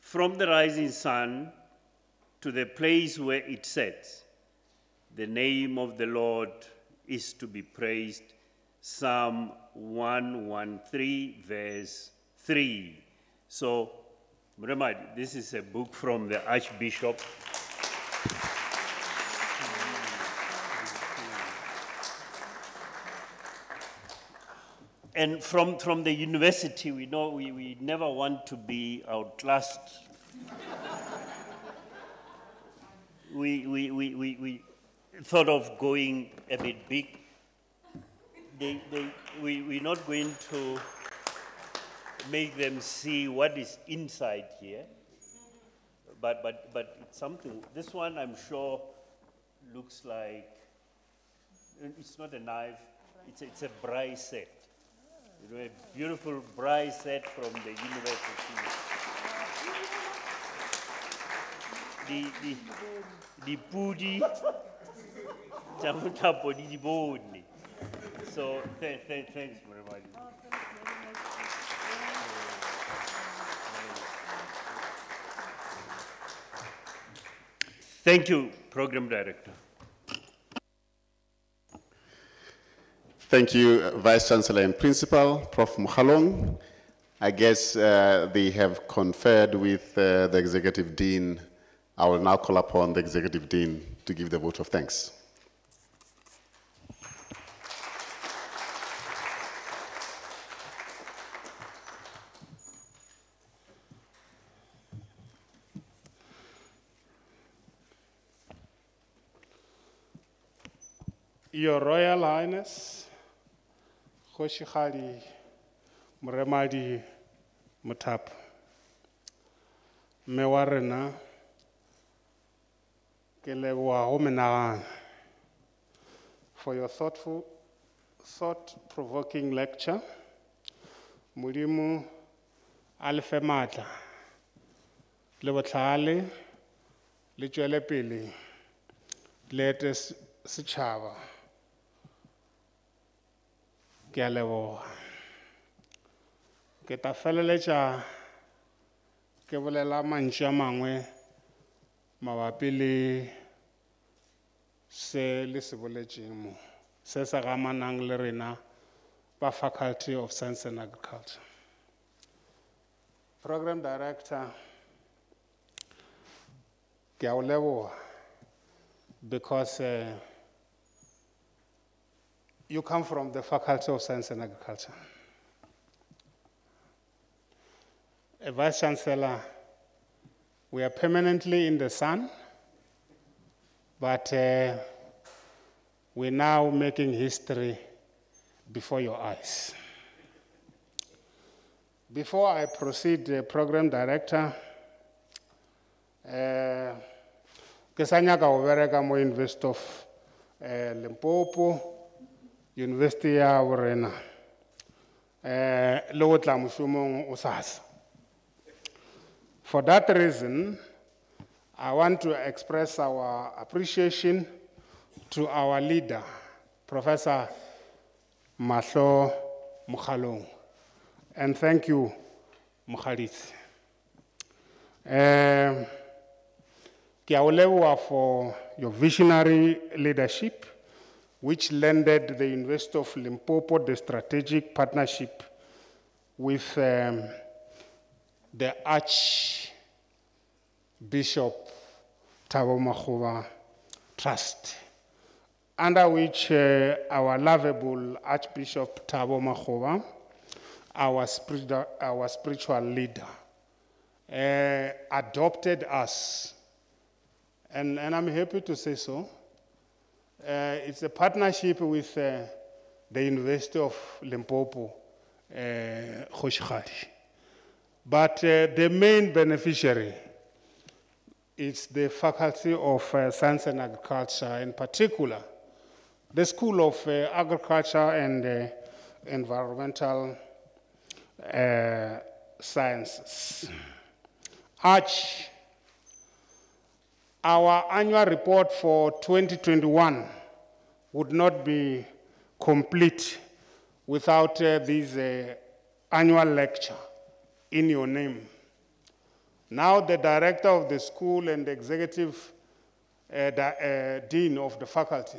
Speaker 3: From the rising sun to the place where it sets, the name of the Lord is to be praised. Psalm 113, verse 3. So, remember, this is a book from the Archbishop. And from, from the university, we know we, we never want to be outclassed. we, we, we, we, we, thought of going a bit big. They, they, we, we're not going to make them see what is inside here. But, but, but it's something, this one I'm sure looks like, it's not a knife, it's, a- it's a braai set. You know, a beautiful braai set from the university. The, the, the pudi, So, th- th- thanks very. Thank you, Program Director.
Speaker 2: Thank you, uh, Vice Chancellor and Principal, Prof. Mokgalong. I guess uh, they have conferred with uh, the Executive Dean. I will now call upon the Executive Dean to give the vote of thanks.
Speaker 12: Your Royal Highness, Kgoshikgadi Moremadi Mothapo, mme wa rena, ke leboga go menagano for your thoughtful, thought-provoking lecture. Modimo a le fe maatla le ke a leboga ke ta feleletša ke bolela mantšu a mangwe mabapi le se le se boletšeng mo. Se se gamanang le rena ba faculty of science and agriculture. Program director ke a o leboga because uh, you come from the Faculty of Science and Agriculture. A Vice Chancellor, we are permanently in the sun, but uh, we're now making history before your eyes. Before I proceed, uh, Program Director, uh, ke sa nyaka go bereka mo of eh, limpopo university ya borena eh, le go tla mošomong o for that reason i want to express our appreciation to our leader professor mahlo mokgalong. And thank you mokgaditsi um, leboga for your visionary leadership, which landed the University of Limpopo the strategic partnership with um, the Archbishop Thabo Makgoba Trust, under which uh, our lovable Archbishop Thabo Makgoba, our, spirit, our spiritual leader, uh, adopted us and, and I'm happy to say so. Uh, it's a partnership with uh, the University of Limpopo, uh. But uh, the main beneficiary is the Faculty of Science and Agriculture, in particular, the School of Agriculture and Environmental Sciences. Arch our annual report for 2021 would not be complete without uh, this uh, annual lecture in your name. Now, the director of the school and the executive uh, the, uh, dean of the faculty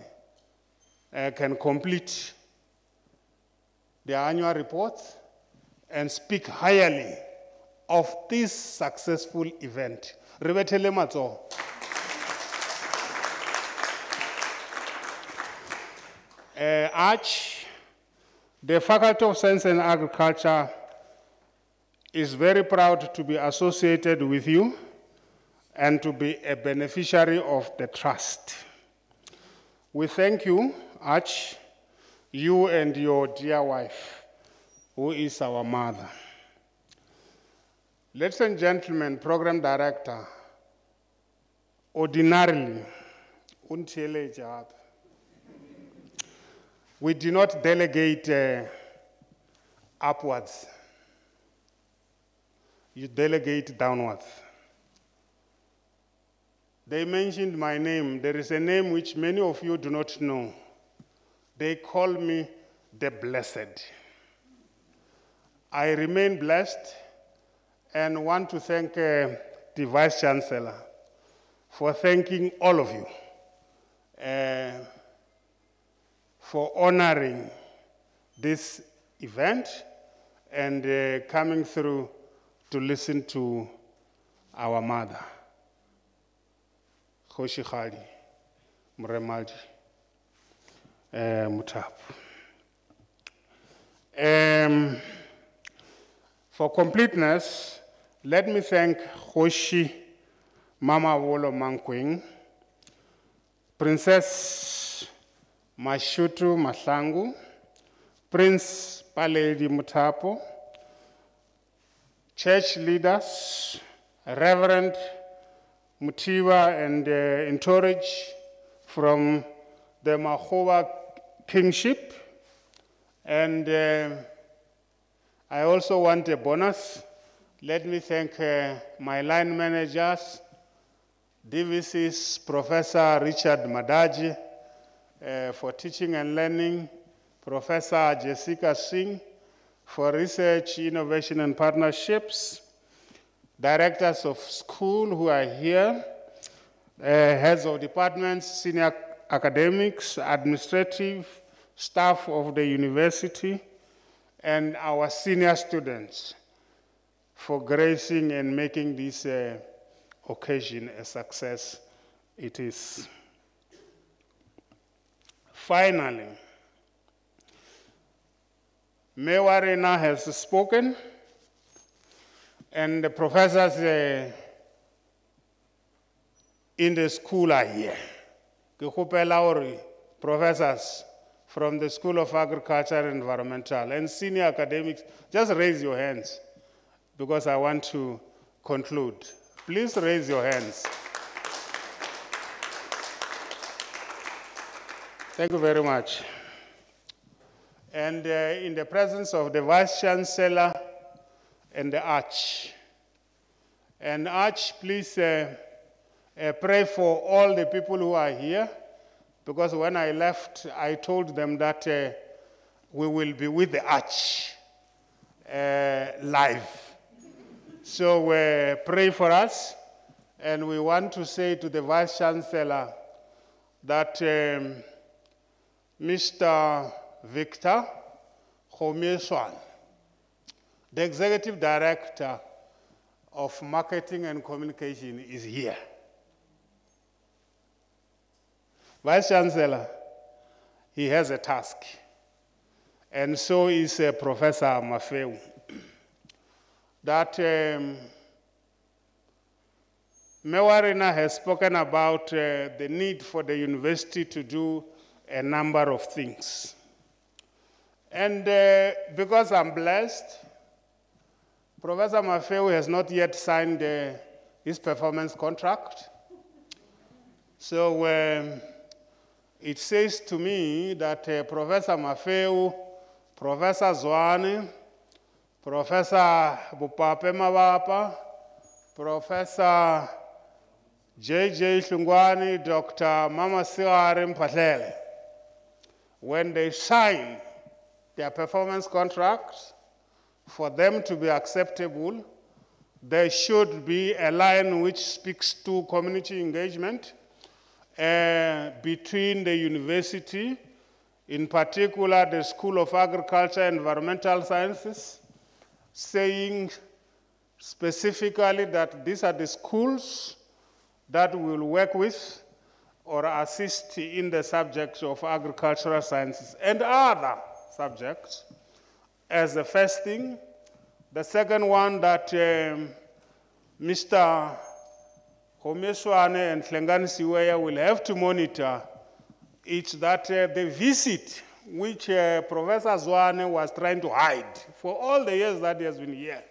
Speaker 12: uh, can complete the annual report and speak highly of this successful event. Re bethele matsoho. Uh, Arch, the Faculty of Science and Agriculture is very proud to be associated with you and to be a beneficiary of the trust. We thank you, Arch, you and your dear wife, who is our mother. Ladies and gentlemen, Program Director, ordinarily, until job, we do not delegate uh, upwards. You delegate downwards. They mentioned my name. There is a name which many of you do not know. They call me the Blessed. I remain blessed and want to thank uh, the Vice Chancellor for thanking all of you uh, for honoring this event and uh, coming through to listen to our mother, Khoshi uh, Mutap. For completeness, let me thank Khoshi Mama Wolo Mankwing, Princess Mashutu Mahlangu, Prince Paledi Mothapo, church leaders, Reverend Mutiwa and uh, Entourage from the Makgoba Kingship. And uh, I also want a bonus. Let me thank uh, my line managers, DVC's Professor Richard Madadzhe uh, for teaching and learning, Professor Jesika Singh for research, innovation, and partnerships, directors of school who are here, uh, heads of departments, senior academics, administrative staff of the university, and our senior students for gracing and making this uh, occasion a success it is. Finally, Mayor Arena has spoken, and the professors uh, in the school are here. Hore professors from the School of Agriculture and Environmental and senior academics, just raise your hands because I want to conclude. Please raise your hands. Thank you very much. And uh, in the presence of the Vice Chancellor and the Arch. And Arch, please uh, uh, pray for all the people who are here, because when I left, I told them that uh, we will be with the Arch uh, live. So uh, pray for us, and we want to say to the Vice Chancellor that um, Mr. Victor Khomeswan, the Executive Director of Marketing and Communication, is here. Vice Chancellor, he has a task, and so is uh, Professor Mafeo. That um, Mewarina has spoken about uh, the need for the university to do a number of things. And uh, because I'm blessed, Professor Mafeo has not yet signed uh, his performance contract. So um, it says to me that uh, Professor Mafeo, Professor Zwane, Professor Bopape Mabapa, Professor J.J. Hlungwani, Dr. Mama Siwari when they sign their performance contracts, for them to be acceptable, there should be a line which speaks to community engagement uh, between the university, in particular the School of Agriculture and Environmental Sciences, saying specifically that these are the schools that we will work with or assist in the subjects of agricultural sciences and other subjects as the first thing. The second one that um, Mr. Homeswane and Tlengani Siweya will have to monitor is that uh, the visit which uh, Professor Zwane was trying to hide for all the years that he has been here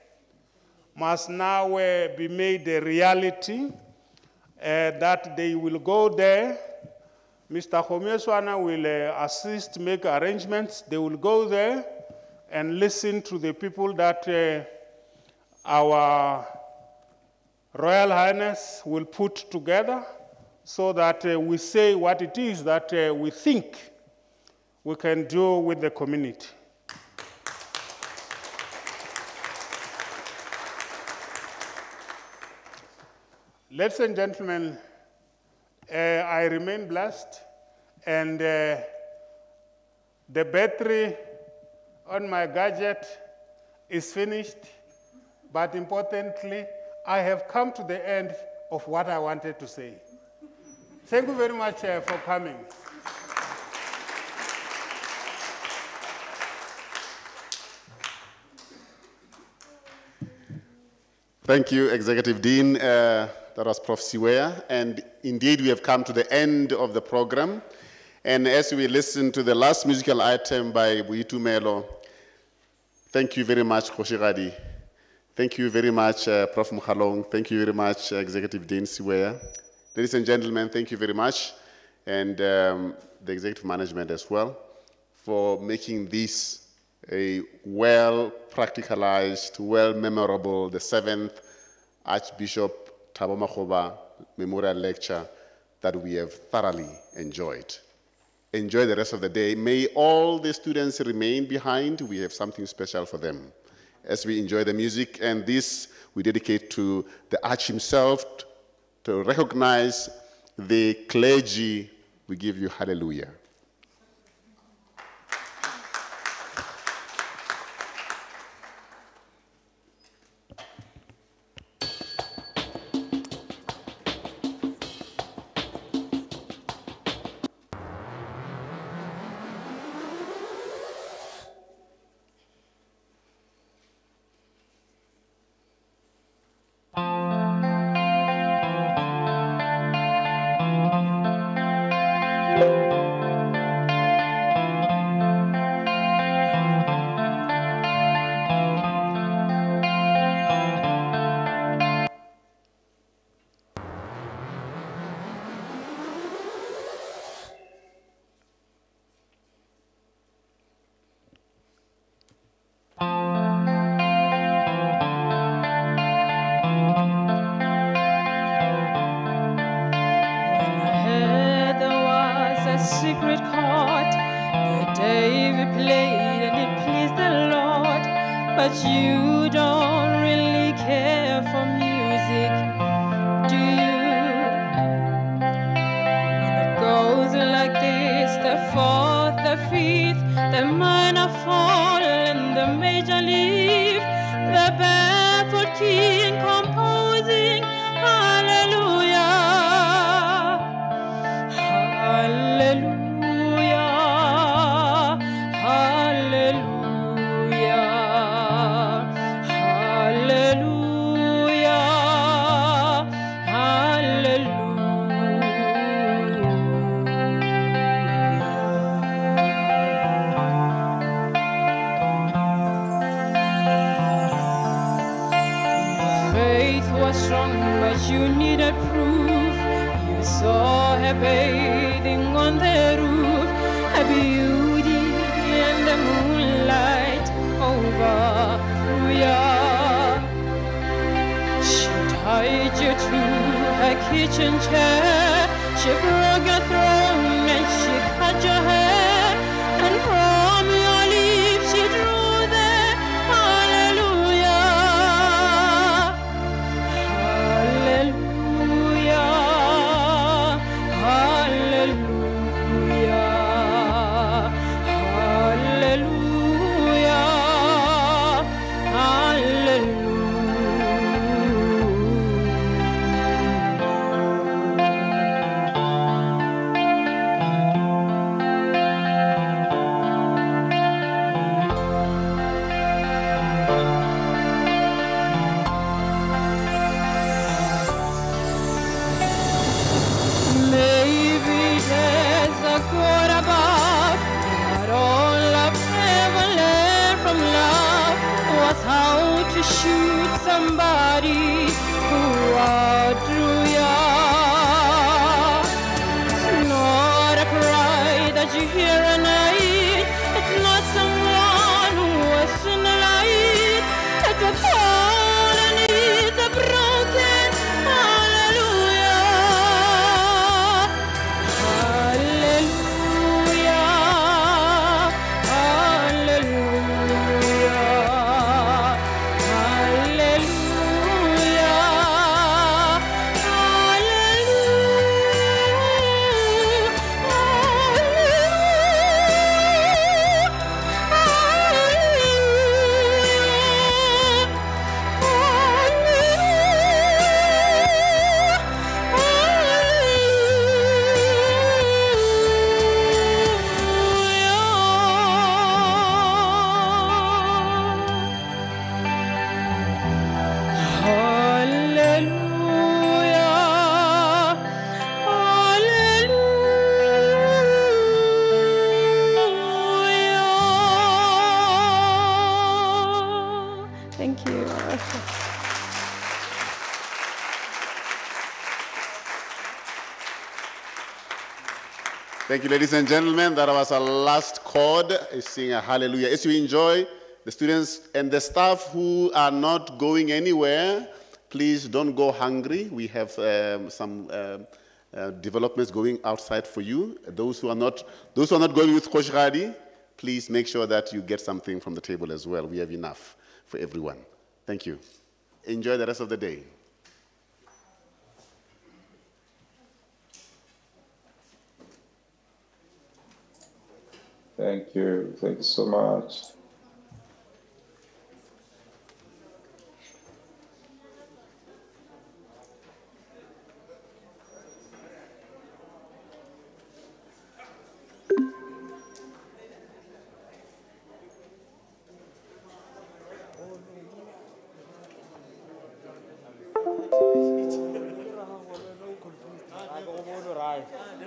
Speaker 12: must now uh, be made a reality, that they will go there. Mr. Homieswana will uh, assist, make arrangements. They will go there and listen to the people that uh, our Royal Highness will put together so that uh, we say what it is that uh, we think we can do with the community. Ladies and gentlemen, uh, I remain blessed, and uh, the battery on my gadget is finished, but importantly, I have come to the end of what I wanted to say. Thank you very much uh, for coming.
Speaker 2: Thank you, Executive Dean. Uh, that was Prof. Siweya. And indeed, we have come to the end of the program. And as we listen to the last musical item by Boitumelo, thank you very much, Kgoshigadi. Thank you very much, uh, Prof. Mokgalong. Thank you very much, uh, Executive Dean Siweya. Ladies and gentlemen, thank you very much, and um, the executive management as well, for making this a well practicalized, well memorable, the seventh Archbishop Thabo Makgoba Memorial Lecture that we have thoroughly enjoyed. Enjoy the rest of the day. May all the students remain behind. We have something special for them. As we enjoy the music, and this we dedicate to the Arch himself to recognize the clergy. We give you hallelujah.
Speaker 1: The day we played and it pleased the Lord. But you don't kitchen chair. She
Speaker 2: Thank you, ladies and gentlemen. That was our last chord, sing a hallelujah. As you enjoy, the students and the staff who are not going anywhere, please don't go hungry. We have um, some um, uh, developments going outside for you. Those who are not, those who are not going with Kgoshigadi, please make sure that you get something from the table as well. We have enough for everyone. Thank you. Enjoy the rest of the day.
Speaker 4: Thank you. Thank you so much.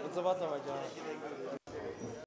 Speaker 4: It's about the.